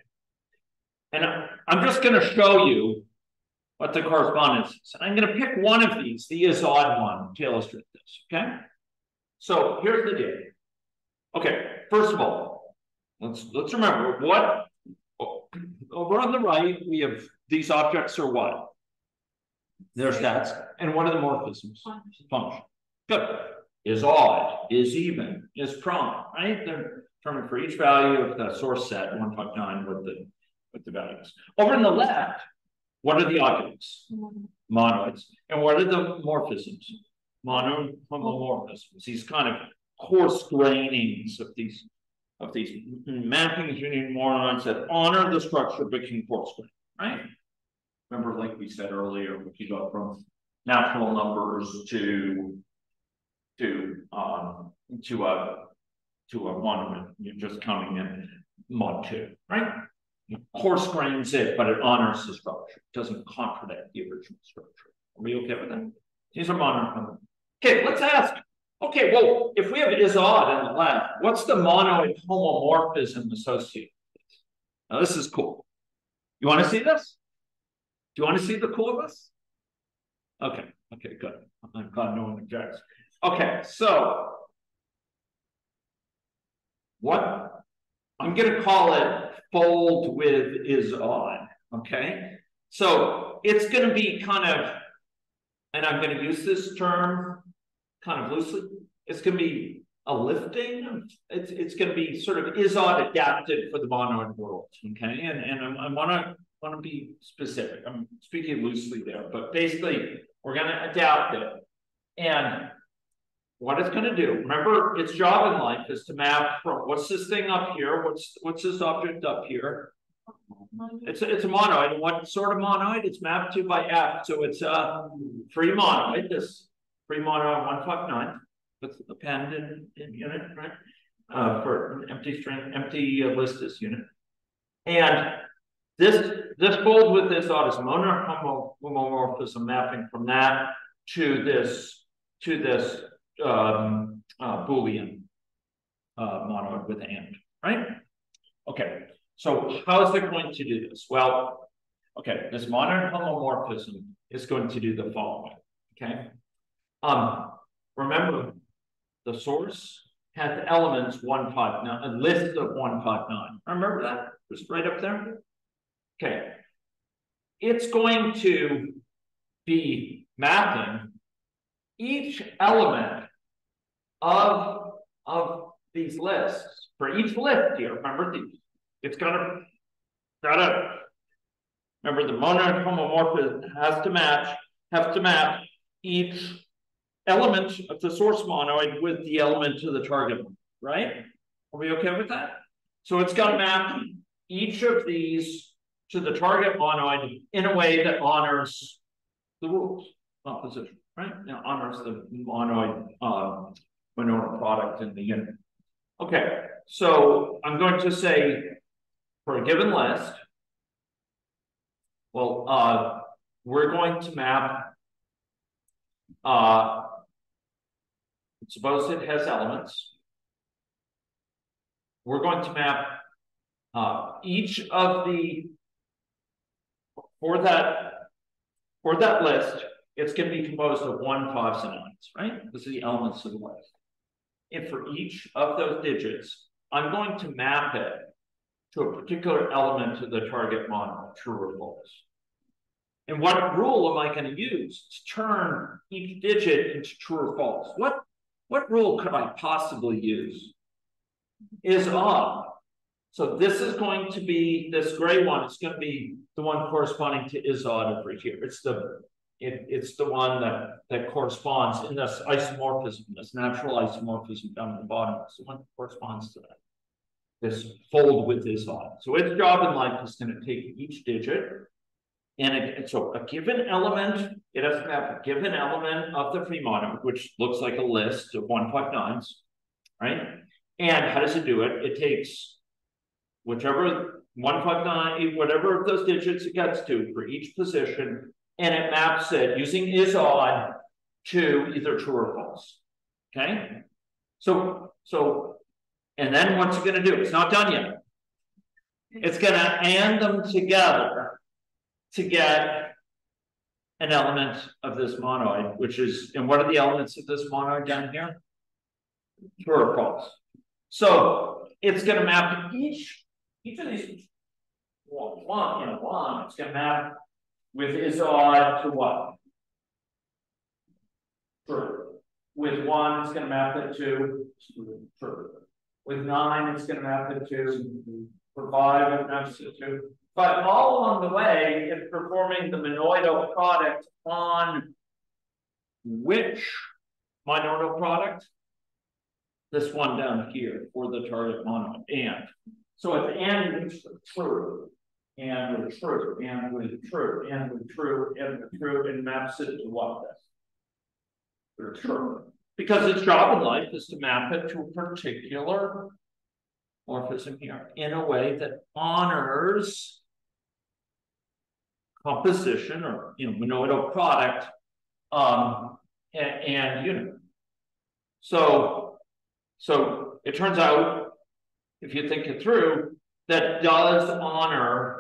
And I'm just going to show you what the correspondence is. And I'm going to pick one of these, the is odd one, to illustrate this. Okay. So here's the deal. Okay, first of all, let's let's remember what over on the right we have these objects are what? Their stats, and what are the morphisms? Function. Good. Is odd, is even, is prime, right? They're determined for each value of the source set, 159 with the with the values. Over on the left, what are the objects? Monoids. And what are the morphisms? Mono homomorphisms. These kind of coarse grainings of these of these mappings union monoids that honor the structure but can coarse grain, right? Remember, like we said earlier, if you go from natural numbers to to um to a to a monument, you're just coming in mod two, right? Coarse grains it, but it honors the structure. It doesn't contradict the original structure. Are we okay with that? These are mono. Okay, let's ask. Okay, well, if we have is odd on the left, what's the monoid homomorphism associated with this? Now, this is cool. You want to see this? Do you want to see the coolness? Okay, okay, good. I'm glad no one objects. Okay, so what I'm going to call it fold with is odd. Okay. So it's going to be kind of, and I'm going to use this term kind of loosely. It's going to be a lifting. It's, it's going to be sort of is odd adapted for the modern world. Okay. And, and I, I want to want to be specific. I'm speaking loosely there, but basically we're going to adapt it. And what it's going to do. Remember, its job in life is to map from what's this thing up here? What's what's this object up here? It's a, it's a monoid. What sort of monoid? It's mapped to by F. So it's a free monoid, this free monoid 159 with append in, in unit, right? Uh, for an empty string, empty uh, list this unit. And this this fold with this is homomorphism mapping from that to this to this um, uh, Boolean uh, monoid with and, right? Okay, so how is it going to do this? Well, okay, this monoid homomorphism is going to do the following, okay? Um, remember, the source has elements 159, a list of 159. Remember that? Just right up there? Okay. It's going to be mapping each element of, of these lists, for each list here, remember, the, it's gotta, gotta, remember the monoid homomorphism has to match, have to map each element of the source monoid with the element to the target, right? Are we okay with that? So it's to map each of these to the target monoid in a way that honors the rules of position right? Now honors the monoid uh, monodic product in the unit. Okay, so I'm going to say for a given list, well, uh, we're going to map, uh, suppose it has elements. We're going to map uh, each of the, for that, for that list, it's going to be composed of one, fives, and nines, right? This is the elements of the list. And for each of those digits, I'm going to map it to a particular element of the target model, true or false. And what rule am I going to use to turn each digit into true or false? What, what rule could I possibly use? Is odd. So this is going to be, this gray one it's going to be the one corresponding to is odd over here. It's the it, it's the one that, that corresponds in this isomorphism, this natural isomorphism down at the bottom. It's the one that corresponds to that. This fold with this odd. So its job in life is going to take each digit. And it, so a given element, it has to have a given element of the free monoid, which looks like a list of 159s, right? And how does it do it? It takes whichever 159, whatever of those digits it gets to for each position, and it maps it using is odd to either true or false. Okay. So, so, and then what's it going to do? It's not done yet. It's going to AND them together to get an element of this monoid, which is, and what are the elements of this monoid down here? True or false. So it's going to map each, each of these one, you know, one, it's going to map with is odd to what? True. With one, it's going to map it to true. With nine, it's going to map it to for five, it maps it to. But all along the way, it's performing the monoidal product on which monoidal product? This one down here for the target monoid. And so at it's true and with true, and with true, and with true, and with true, and maps it to what this? They're true. Because its job in life is to map it to a particular morphism here in a way that honors composition or you know monoidal product um and, and unit. So so it turns out, if you think it through, that does honor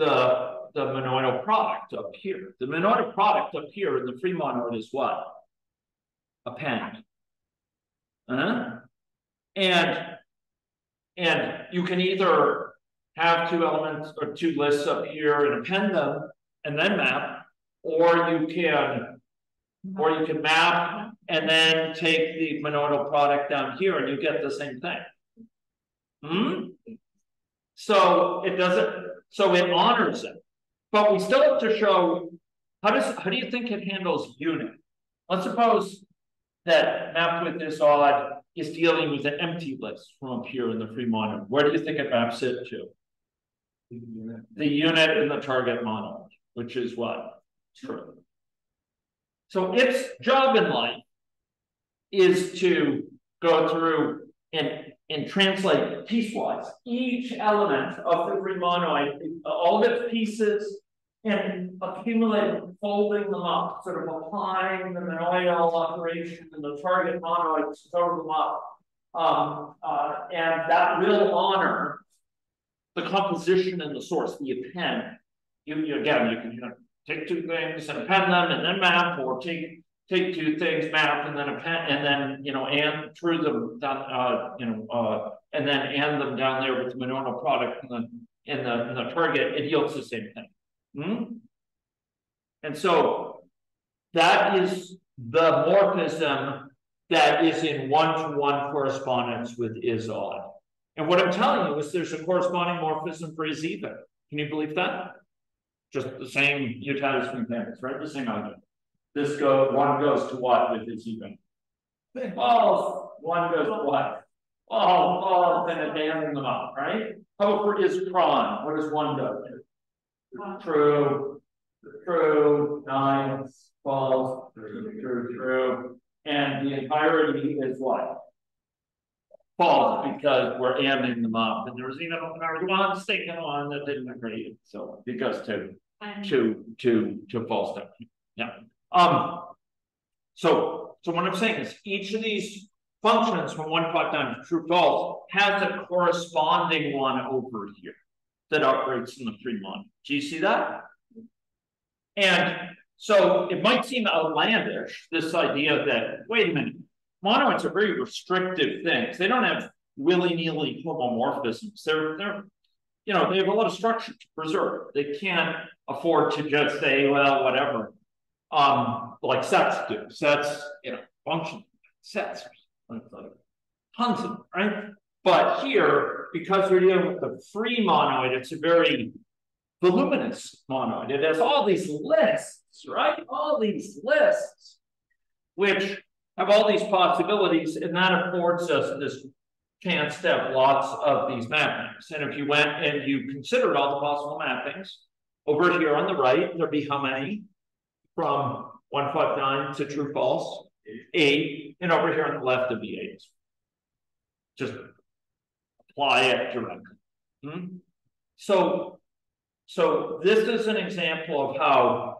the, the monoidal product up here. The monoidal product up here in the free monoid is what? Append. Uh-huh. And, and you can either have two elements or two lists up here and append them and then map, or you can, or you can map and then take the monoidal product down here and you get the same thing. Hmm? So it doesn't, so it honors it. But we still have to show how does how do you think it handles unit? Let's suppose that map with this odd is dealing with an empty list from up here in the free monoid. Where do you think it maps it to? The unit in the target monoid, which is what? True. So its job in life is to go through and and translate piecewise each element of the monoid, all its pieces, and accumulate, folding them up, sort of applying the monoidal operation and the target monoid to throw them up. Um, uh, and that will honor the composition and the source, the append. You, you again, you can you know, take two things and append them and then map, or take take two things, map, and then append, and then you know, and through them down, uh, you know, uh, and then and them down there with the monoidal product in the in the the target, it yields the same thing. Hmm? And so that is the morphism that is in one-to-one -one correspondence with is odd. And what I'm telling you is there's a corresponding morphism for is even. Can you believe that? Just the same mutatis mutandis, right? The same idea. This go one goes to what with this even? Oh, one goes to what? Oh, oh, then abandoning them up, right? How about for is cron? What does one go to? True, true, nine, false, true, true, true. And the entirety is what? False, because we're amming them up. And there was even one statement on that didn't agree. So it goes to to to to false. Yeah. Um, so, so what I'm saying is each of these functions from one five down to true false has a corresponding one over here that operates in the free monoid. Do you see that? And so it might seem outlandish, this idea that, wait a minute, monoids are very restrictive things. They don't have willy-nilly homomorphisms. They're, they're, you know, they have a lot of structure to preserve. They can't afford to just say, well, whatever. Um, like sets do. Sets, you know, function sets. Tons of them, right? But here, because we're dealing with the free monoid, it's a very voluminous monoid. It has all these lists, right? All these lists, which have all these possibilities, and that affords us this chance to have lots of these mappings. And if you went and you considered all the possible mappings, over here on the right, there'd be how many? From 159 to true false, eight, and over here on the left of the eight. Just apply it directly. Hmm? So, so this is an example of how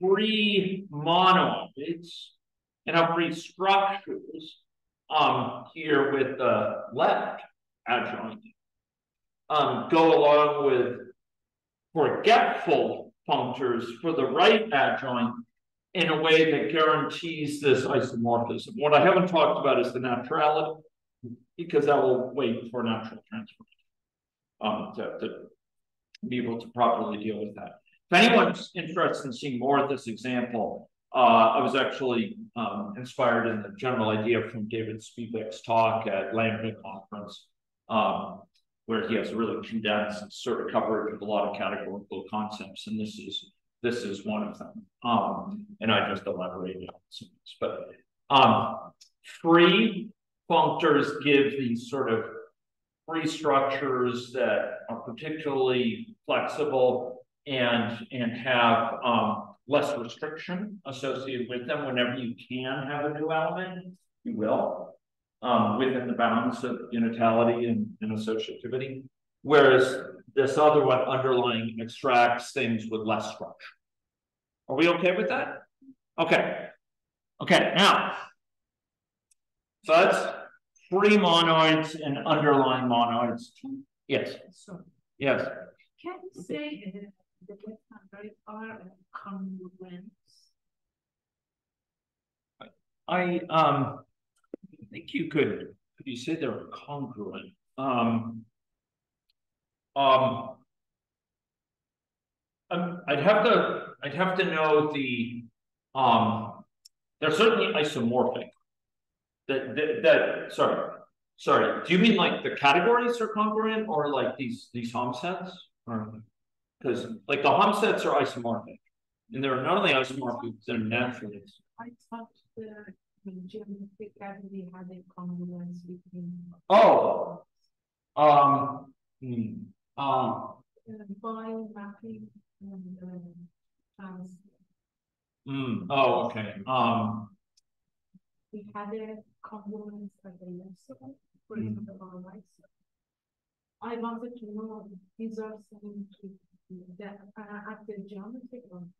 free monoids and how free structures um, here with the left adjoint um, go along with forgetful functors for the right adjoint in a way that guarantees this isomorphism. What I haven't talked about is the naturality, because that will wait for natural transformation um, to, to be able to properly deal with that. If anyone's interested in seeing more of this example, uh, I was actually um, inspired in the general idea from David Spivak's talk at Lambda conference, um, where he has really condensed sort of coverage of a lot of categorical concepts, and this is this is one of them. Um, and I just elaborated on some but um, free functors give these sort of free structures that are particularly flexible and and have um, less restriction associated with them. Whenever you can have a new element, you will, um, within the bounds of unitality and, and associativity. Whereas this other one underlying extracts things with less structure. Are we okay with that? Okay. Okay, now, so that's free monoids and underlying monoids. Yes. Yes. can you say uh, the and right are congruent? I um think you could could you say they're congruent? Um um um, I'd have to I'd have to know the um they're certainly isomorphic. That that, that sorry sorry do you mean like the categories are congruent or like these these hom sets because like the hom sets are isomorphic and they're not only isomorphic they're naturally I thought geometric had a congruence between. Oh. Um, hmm, um, hmm, oh, okay, um, we had a congruence at the left side, for Mm. example, on the right side. I wanted to know these are same to that uh, at the geometric one.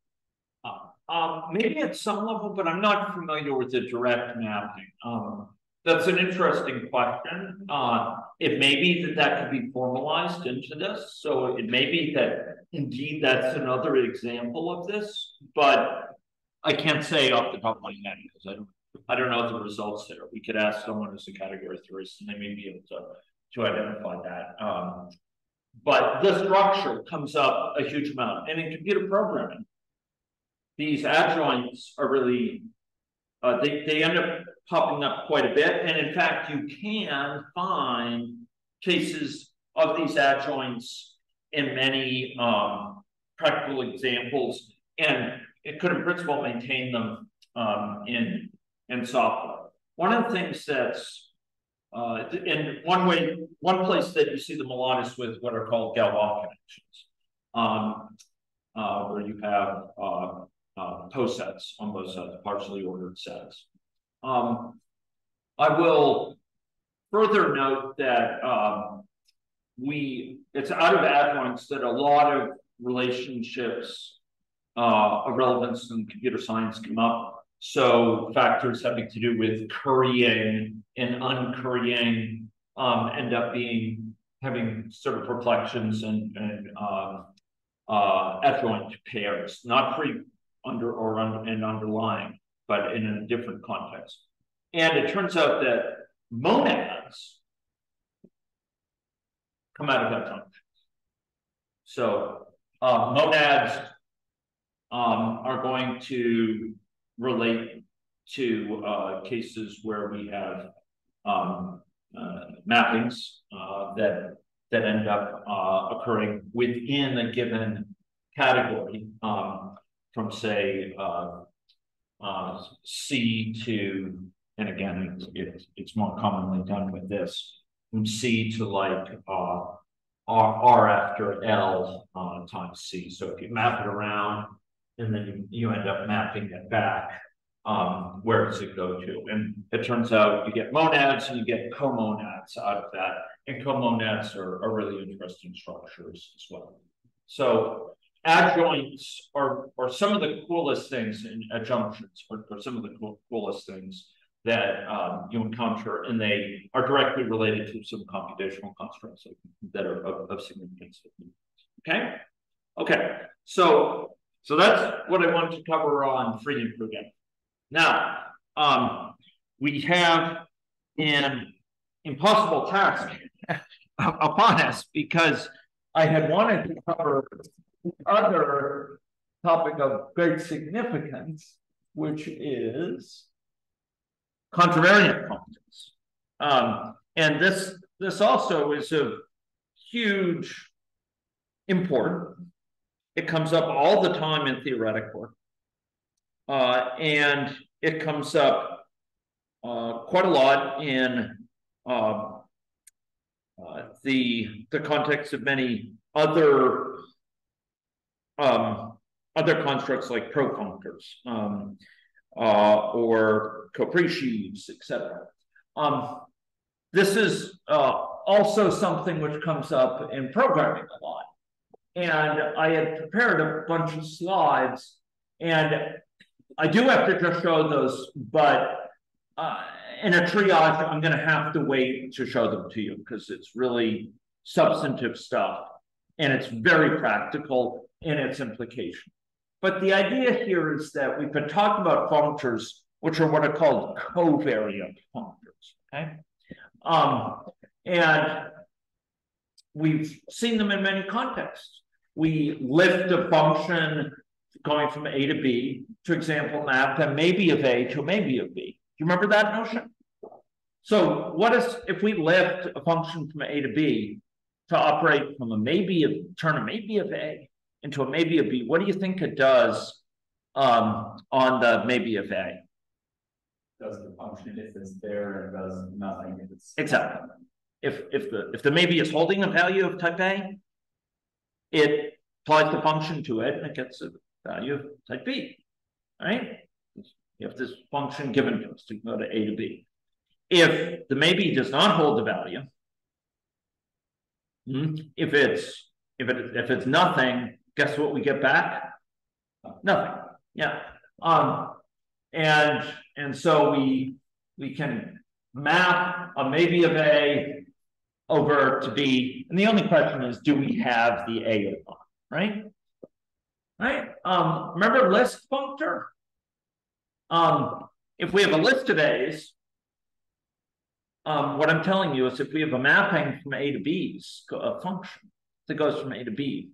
Uh, um, maybe at some level, but I'm not familiar with the direct mapping. Um, that's an interesting question. Uh, it may be that that could be formalized into this, so it may be that indeed that's another example of this, but I can't say off the top of my head because I don't, I don't know the results there. We could ask someone who's a category theorist and they may be able to, to identify that. Um, but the structure comes up a huge amount and in computer programming, these adjoints are really, uh, they, they end up popping up quite a bit. And in fact, you can find cases of these adjoints in many um, practical examples. And it could in principle maintain them um, in, in software. One of the things that's uh, in one way, one place that you see them a lot is with what are called Galois connections, um, uh, where you have uh, uh, posets on both sides, partially ordered sets. Um, I will further note that um, we it's out of adjoints that a lot of relationships uh, of relevance in computer science come up. So factors having to do with currying and uncurrying um, end up being having sort of reflections and, and um, uh, adjoint pairs, not free under or un, and underlying, but in a different context. And it turns out that monads come out of that function. So, uh, monads um, are going to relate to uh, cases where we have um, uh, mappings uh, that that end up uh, occurring within a given category, um, from say uh, uh, C to, and again, it's, it's, more commonly done with this, from C to like uh, R, R after L uh, times C. So if you map it around and then you, you end up mapping it back, um, where does it go to? And it turns out you get monads and you get comonads out of that. And comonads are, are really interesting structures as well. So adjoints are, are some of the coolest things in adjunctions, or, or some of the cool, coolest things that um, you encounter, and they are directly related to some computational constructs that are of, of significance. Okay, okay. So, so that's what I wanted to cover on free and forget. Now, um, we have an impossible task <laughs> upon us because I had wanted to cover other topic of great significance, which is contravariant functors. Um, and this this also is of huge import. It comes up all the time in theoretic work. Uh, and it comes up uh, quite a lot in uh, uh the the context of many other um, other constructs like profunctors um, uh, or capricius, etc. Um, this is uh, also something which comes up in programming a lot. And I had prepared a bunch of slides, and I do have to just show those, but uh, in a triage, I'm going to have to wait to show them to you because it's really substantive stuff and it's very practical in its implication. But the idea here is that we've been talking about functors, which are what are called covariant functors. Okay. Um, and we've seen them in many contexts. We lift a function going from A to B, to example map that may be of A to maybe of B. Do you remember that notion? So what is if we lift a function from A to B to operate from a maybe of turn a maybe of A into a maybe of B, what do you think it does um, on the maybe of A? Does the function if it's there and does nothing if it's exactly if if the if the maybe is holding a value of type A, it applies the function to it and it gets a value of type B, right? You have this function given to us to go to A to B. If the maybe does not hold the value, hmm, if it's if it if it's nothing, guess what we get back? Nothing. Yeah. Um, and and so we we can map a maybe of A over to B. And the only question is, do we have the A not? Right? Right? Um, remember list functor? Um, if we have a list of A's, um, what I'm telling you is if we have a mapping from A to B's, a function that goes from A to B,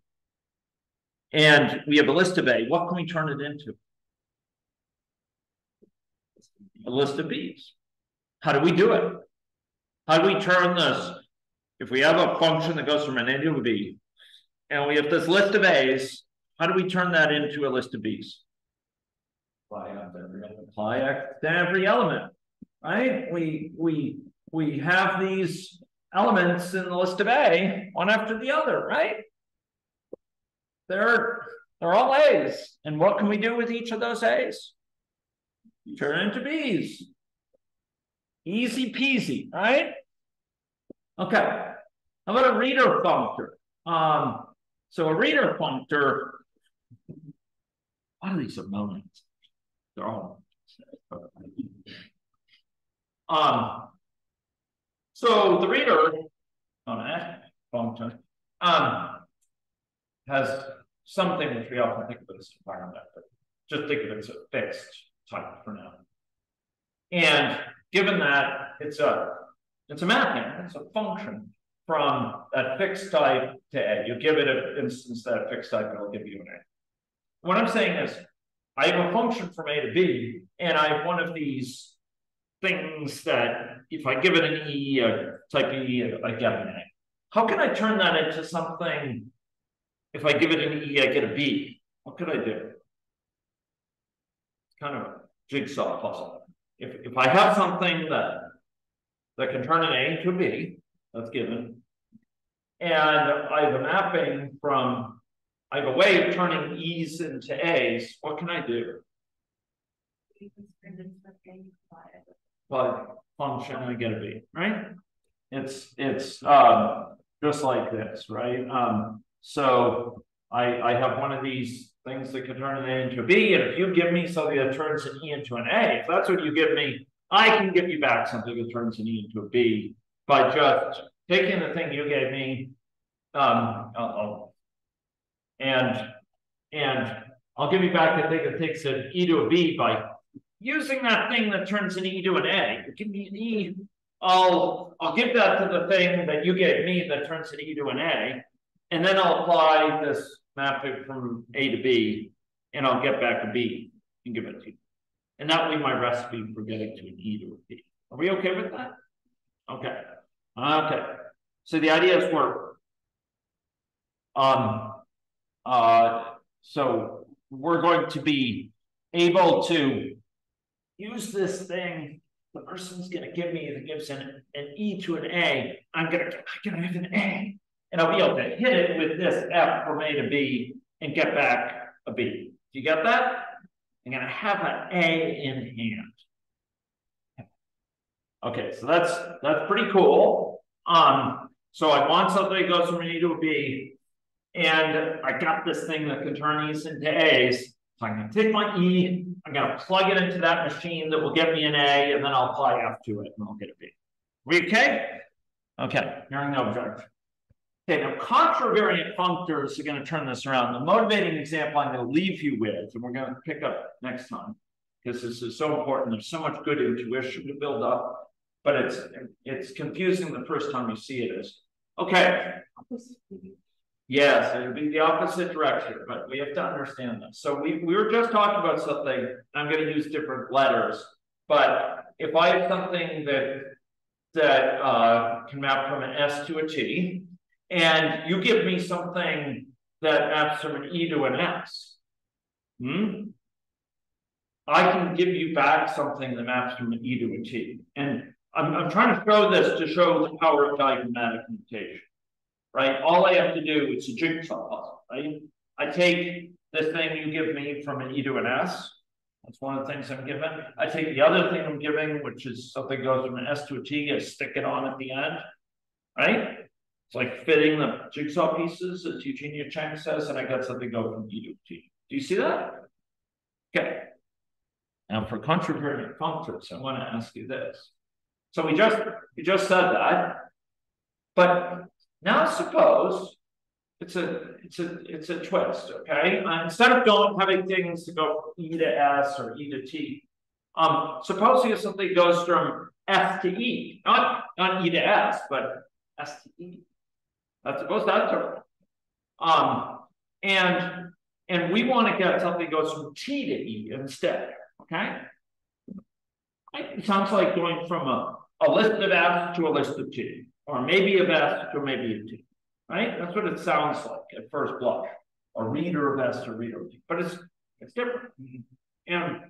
and we have a list of A, what can we turn it into? A list of B's. How do we do it? How do we turn this? If we have a function that goes from an A to a B, and we have this list of A's, how do we turn that into a list of B's? apply X to every element, right? We we we have these elements in the list of A, one after the other, right? They're they're all A's. And what can we do with each of those A's? Turn into B's. Easy peasy, right? Okay. How about a reader functor? Um, so a reader functor, a lot of these are monads. They're all um so the reader on a functor um has something which we often think of as environment, but just think of it as a fixed type for now. And given that it's a it's a mapping, it's a function from that fixed type to A. You give it an instance that fixed type, it'll give you an A. What I'm saying is, I have a function from A to B, and I have one of these things that if I give it an E, a type E, I get an A. How can I turn that into something? If I give it an E, I get a B. What could I do? It's Kind of a jigsaw puzzle. If if I have something that that can turn an A into a B, that's given. And I have a mapping from, I have a way of turning E's into A's, what can I do? Well, function, I get a B, right? It's, it's, um, just like this, right? Um, so I, I have one of these things that can turn an A into a B, and if you give me something that turns an E into an A, if that's what you give me, I can give you back something that turns an E into a B by just taking the thing you gave me, um, I'll, I'll- and, and I'll give you back the thing that takes an E to a B by using that thing that turns an E to an A. Give me an E, I'll, I'll give that to the thing that you gave me that turns an E to an A. And then I'll apply this mapping from A to B, and I'll get back a B and give it to you. And that will be my recipe for getting to an E to a B. Are we okay with that? Okay, okay. So the idea is we're um uh so we're going to be able to use this thing. The person's gonna give me gives an, an E to an A. I'm gonna I'm gonna have an A. And I'll be able to hit it with this F from A to B and get back a B. Do you get that? I'm gonna have an A in hand. Okay, so that's that's pretty cool. Um, so I want something that goes from an E to a B, and I got this thing that can turn E's into A's. So I'm gonna take my E, I'm gonna plug it into that machine that will get me an A, and then I'll apply F to it and I'll get a B. We okay? Okay, hearing no objection. Okay, now contravariant functors are gonna turn this around. The motivating example I'm gonna leave you with, and we're gonna pick up next time, because this is so important. There's so much good intuition to build up, but it's it's confusing the first time you see it is. okay, Yes, it would be the opposite direction, but we have to understand this. So we, we were just talking about something, I'm gonna use different letters. But if I have something that, that, uh, can map from an S to a T, and you give me something that maps from an E to an S. Hmm? I can give you back something that maps from an E to a T. And I'm, I'm trying to show this to show the power of diagrammatic notation right? All I have to do is a jigsaw puzzle, right? I take this thing you give me from an E to an S. That's one of the things I'm given. I take the other thing I'm giving, which is something goes from an S to a T, I stick it on at the end, right? It's like fitting the jigsaw pieces, as Eugenia Cheng says, and I got something going from T. Do you see that? Okay. Now for contravariant functors, I want to ask you this. So we just we just said that, but now suppose it's a it's a it's a twist, okay? Uh, instead of going having things to go from E to S or E to T, um, suppose you something goes from F to E, not not E to S, but S to E. That's suppose that's a um and and we want to get something that goes from T to E instead, okay? It sounds like going from a, a list of S to a list of T or maybe of S to maybe a T. Right? That's what it sounds like at first blush. A reader of S to reader of T, but it's it's different. And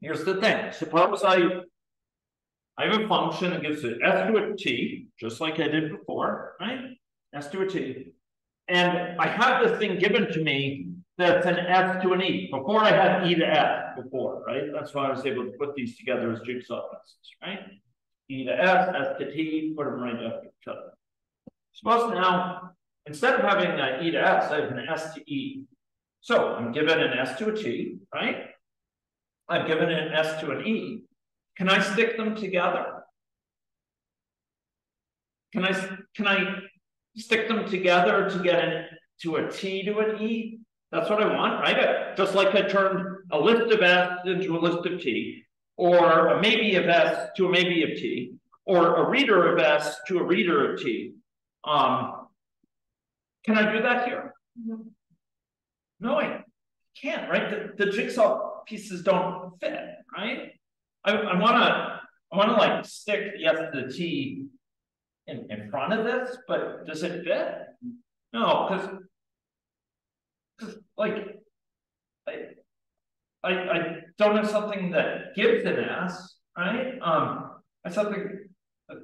here's the thing: suppose I I have a function that gives it S to a T, just like I did before, right? S to a T, and I have this thing given to me that's an S to an E. Before I had E to F before, right? That's why I was able to put these together as jigsaw puzzles, right? E to S, S to T, put them right after each other. Suppose now, instead of having an E to S, I have an S to E. So I'm given an S to a T, right? I've given an S to an E. Can I stick them together? Can I can I stick them together to get an to a T to an E? That's what I want, right? Just like I turned a list of S into a list of T or a maybe of S to a maybe of T, or a reader of S to a reader of T. Um. Can I do that here? No. No, I can't, right? The, the jigsaw pieces don't fit, right? I, I wanna, I wanna like stick the S to the T in, in front of this, but does it fit? No, cause. Cause like. I, I, I don't have something that gives an S, right? Um, I have something that,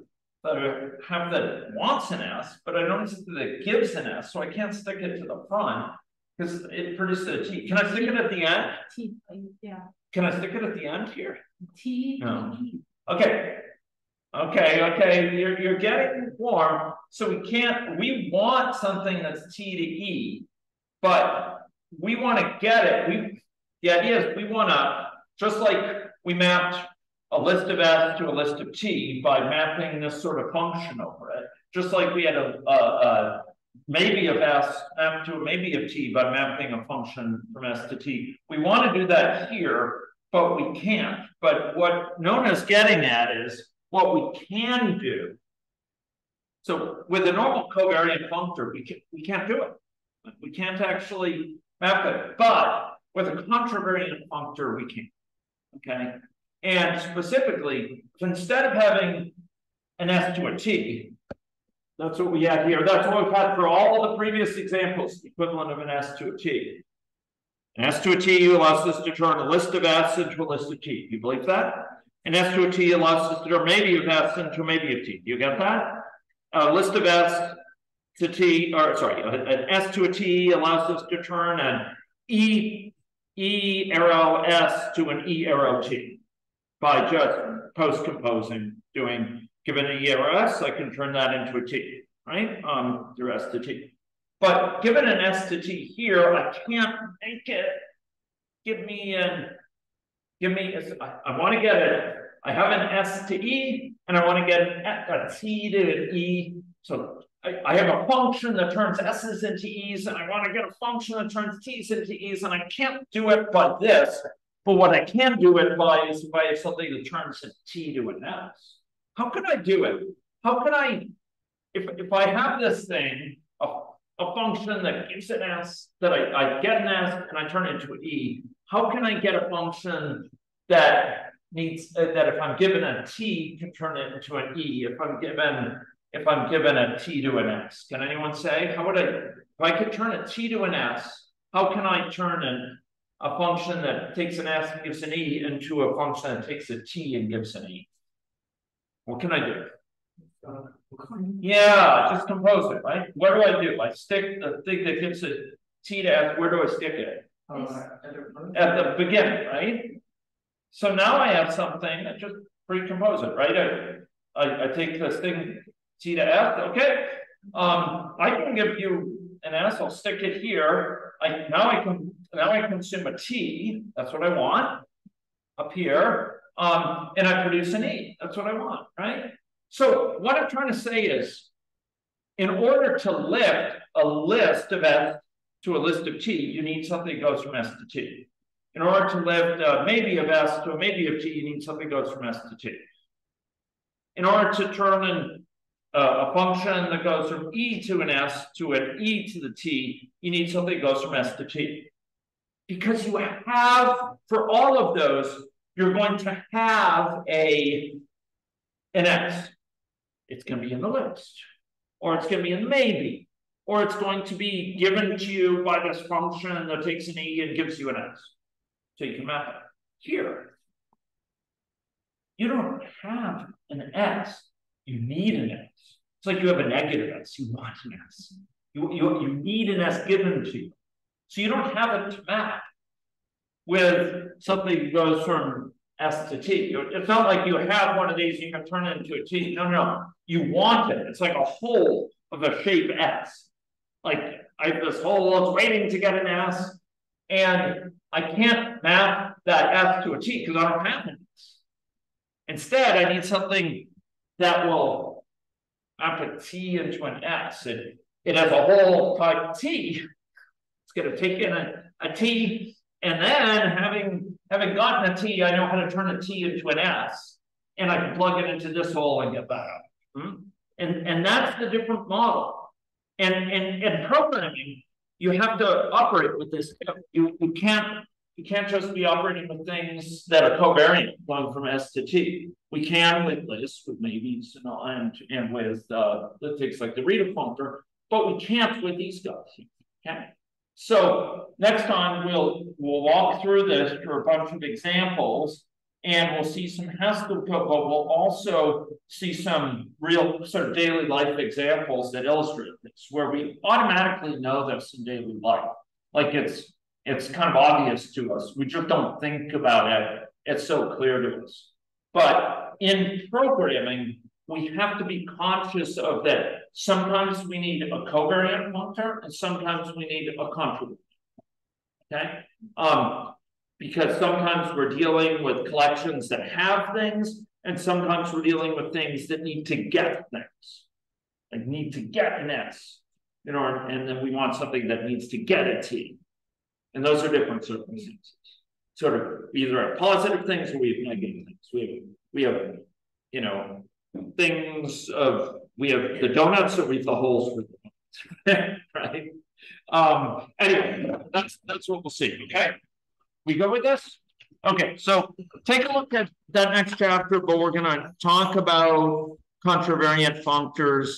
I have that wants an S, but I don't have something that gives an S, so I can't stick it to the front. Cause it produces a T. Can I stick it at the end? T, yeah, Can I stick it at the end here? T. No. E. Oh. Okay. Okay, okay, you're, you're getting warm, so we can't, we want something that's T to E. But we wanna get it, we, the idea is we wanna, just like we mapped a list of S to a list of T by mapping this sort of function over it. Just like we had a, a, a maybe of S mapped to a maybe of T by mapping a function from S to T. We wanna do that here, but we can't. But what Nona's getting at is what we can do. So with a normal covariant functor, we can we can't do it. We can't actually map it, but with a contravariant functor, we can. Okay. And specifically, if instead of having an S to a T, that's what we had here. That's what we've had for all the previous examples, equivalent of an S to a T. An S to a T allows us to turn a list of S into a list of T. You believe that? An S to a T allows us to turn maybe of S into maybe of T. You get that? A list of S to T, or sorry, an S to a T allows us to turn an E, E arrow S to an E arrow T by just post-composing, doing, given an E arrow S, I can turn that into a T, right? Um, through S to T. But given an S to T here, I can't make it give me an, give me, I, I want to get it. I have an S to E and I want to get a, a T to an E. So I, I have a function that turns S's into E's and I want to get a function that turns T's into E's and I can't do it by this. But what I can do it by is by something that turns a T to an S. How can I do it? How can I, if, if I have this thing, a, a function that gives an S, that I, I get an S and I turn it into an E, how can I get a function that needs, uh, that if I'm given a T can turn it into an E, if I'm given, if I'm given a T to an S? Can anyone say, how would I, if I could turn a T to an S, how can I turn an, a function that takes an S and gives an E into a function that takes a T and gives an E? What can I do? Yeah, just compose it, right? What do I do? I stick the thing that gives a T to S, where do I stick it? At the beginning, right? So now I have something, I just recompose it, right? I, I, I take this thing T to F, okay? Um, I can give you an S, I'll stick it here. I now I can now I consume a T, that's what I want up here. Um, and I produce an E, that's what I want, right? So what I'm trying to say is, in order to lift a list of S to a list of T, you need something that goes from S to T. In order to lift uh, maybe of S to a maybe of T, you need something that goes from S to T. In order to turn an, uh, a function that goes from E to an S to an E to the T, you need something that goes from S to T. Because you have, for all of those, you're going to have a an S. It's going to be in the list, or it's going to be in maybe, or it's going to be given to you by this function that takes an E and gives you an S. So you can map it here. You don't have an S, you need an S. It's like you have a negative S, you want an S. You, you, you need an S given to you. So you don't have it to map with something that goes from S to T. It's not like you have one of these, you can turn it into a T. No, no, you want it. It's like a hole of a shape S. Like I have this hole, it's waiting to get an S, and I can't map that S to a T because I don't have an S. Instead, I need something that will map a T into an S. It, it has a hole type T. It's going to take in a, a T, and then having having gotten a T, I know how to turn a T into an S. and I can plug it into this hole and get that out. Hmm? And, and that's the different model. And, and, and programming, you have to operate with this, you, you can't, you can't just be operating with things that are covariant going from S to T. We can with lists, with maybes and, and, and with, uh, the things like the reader functor, but we can't with these guys, okay? So next time we'll, we'll walk through this through a bunch of examples. And we'll see some Haskell code, but we'll also see some real sort of daily life examples that illustrate this, where we automatically know this in daily life. Like it's, it's kind of obvious to us. We just don't think about it. It's so clear to us. But in programming, we have to be conscious of that. Sometimes we need a covariant functor and sometimes we need a contributor. Okay, um, because sometimes we're dealing with collections that have things, and sometimes we're dealing with things that need to get things. Like need to get an S, you know, and then we want something that needs to get a T. And those are different circumstances. Sort of either have positive things or we have negative things. We have, we have, you know, things of, we have the donuts that we have the holes donuts, <laughs> right? Um, anyway, that's, that's what we'll see, okay? We go with this? Okay, so take a look at that next chapter, but we're gonna talk about contravariant functors.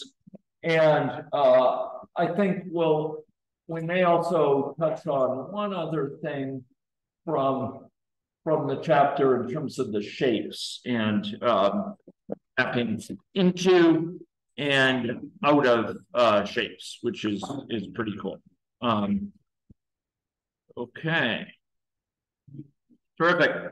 And uh, I think we'll, we may also touch on one other thing from. From the chapter in terms of the shapes and um into and out of uh shapes, which is is pretty cool. Um. Okay. Terrific.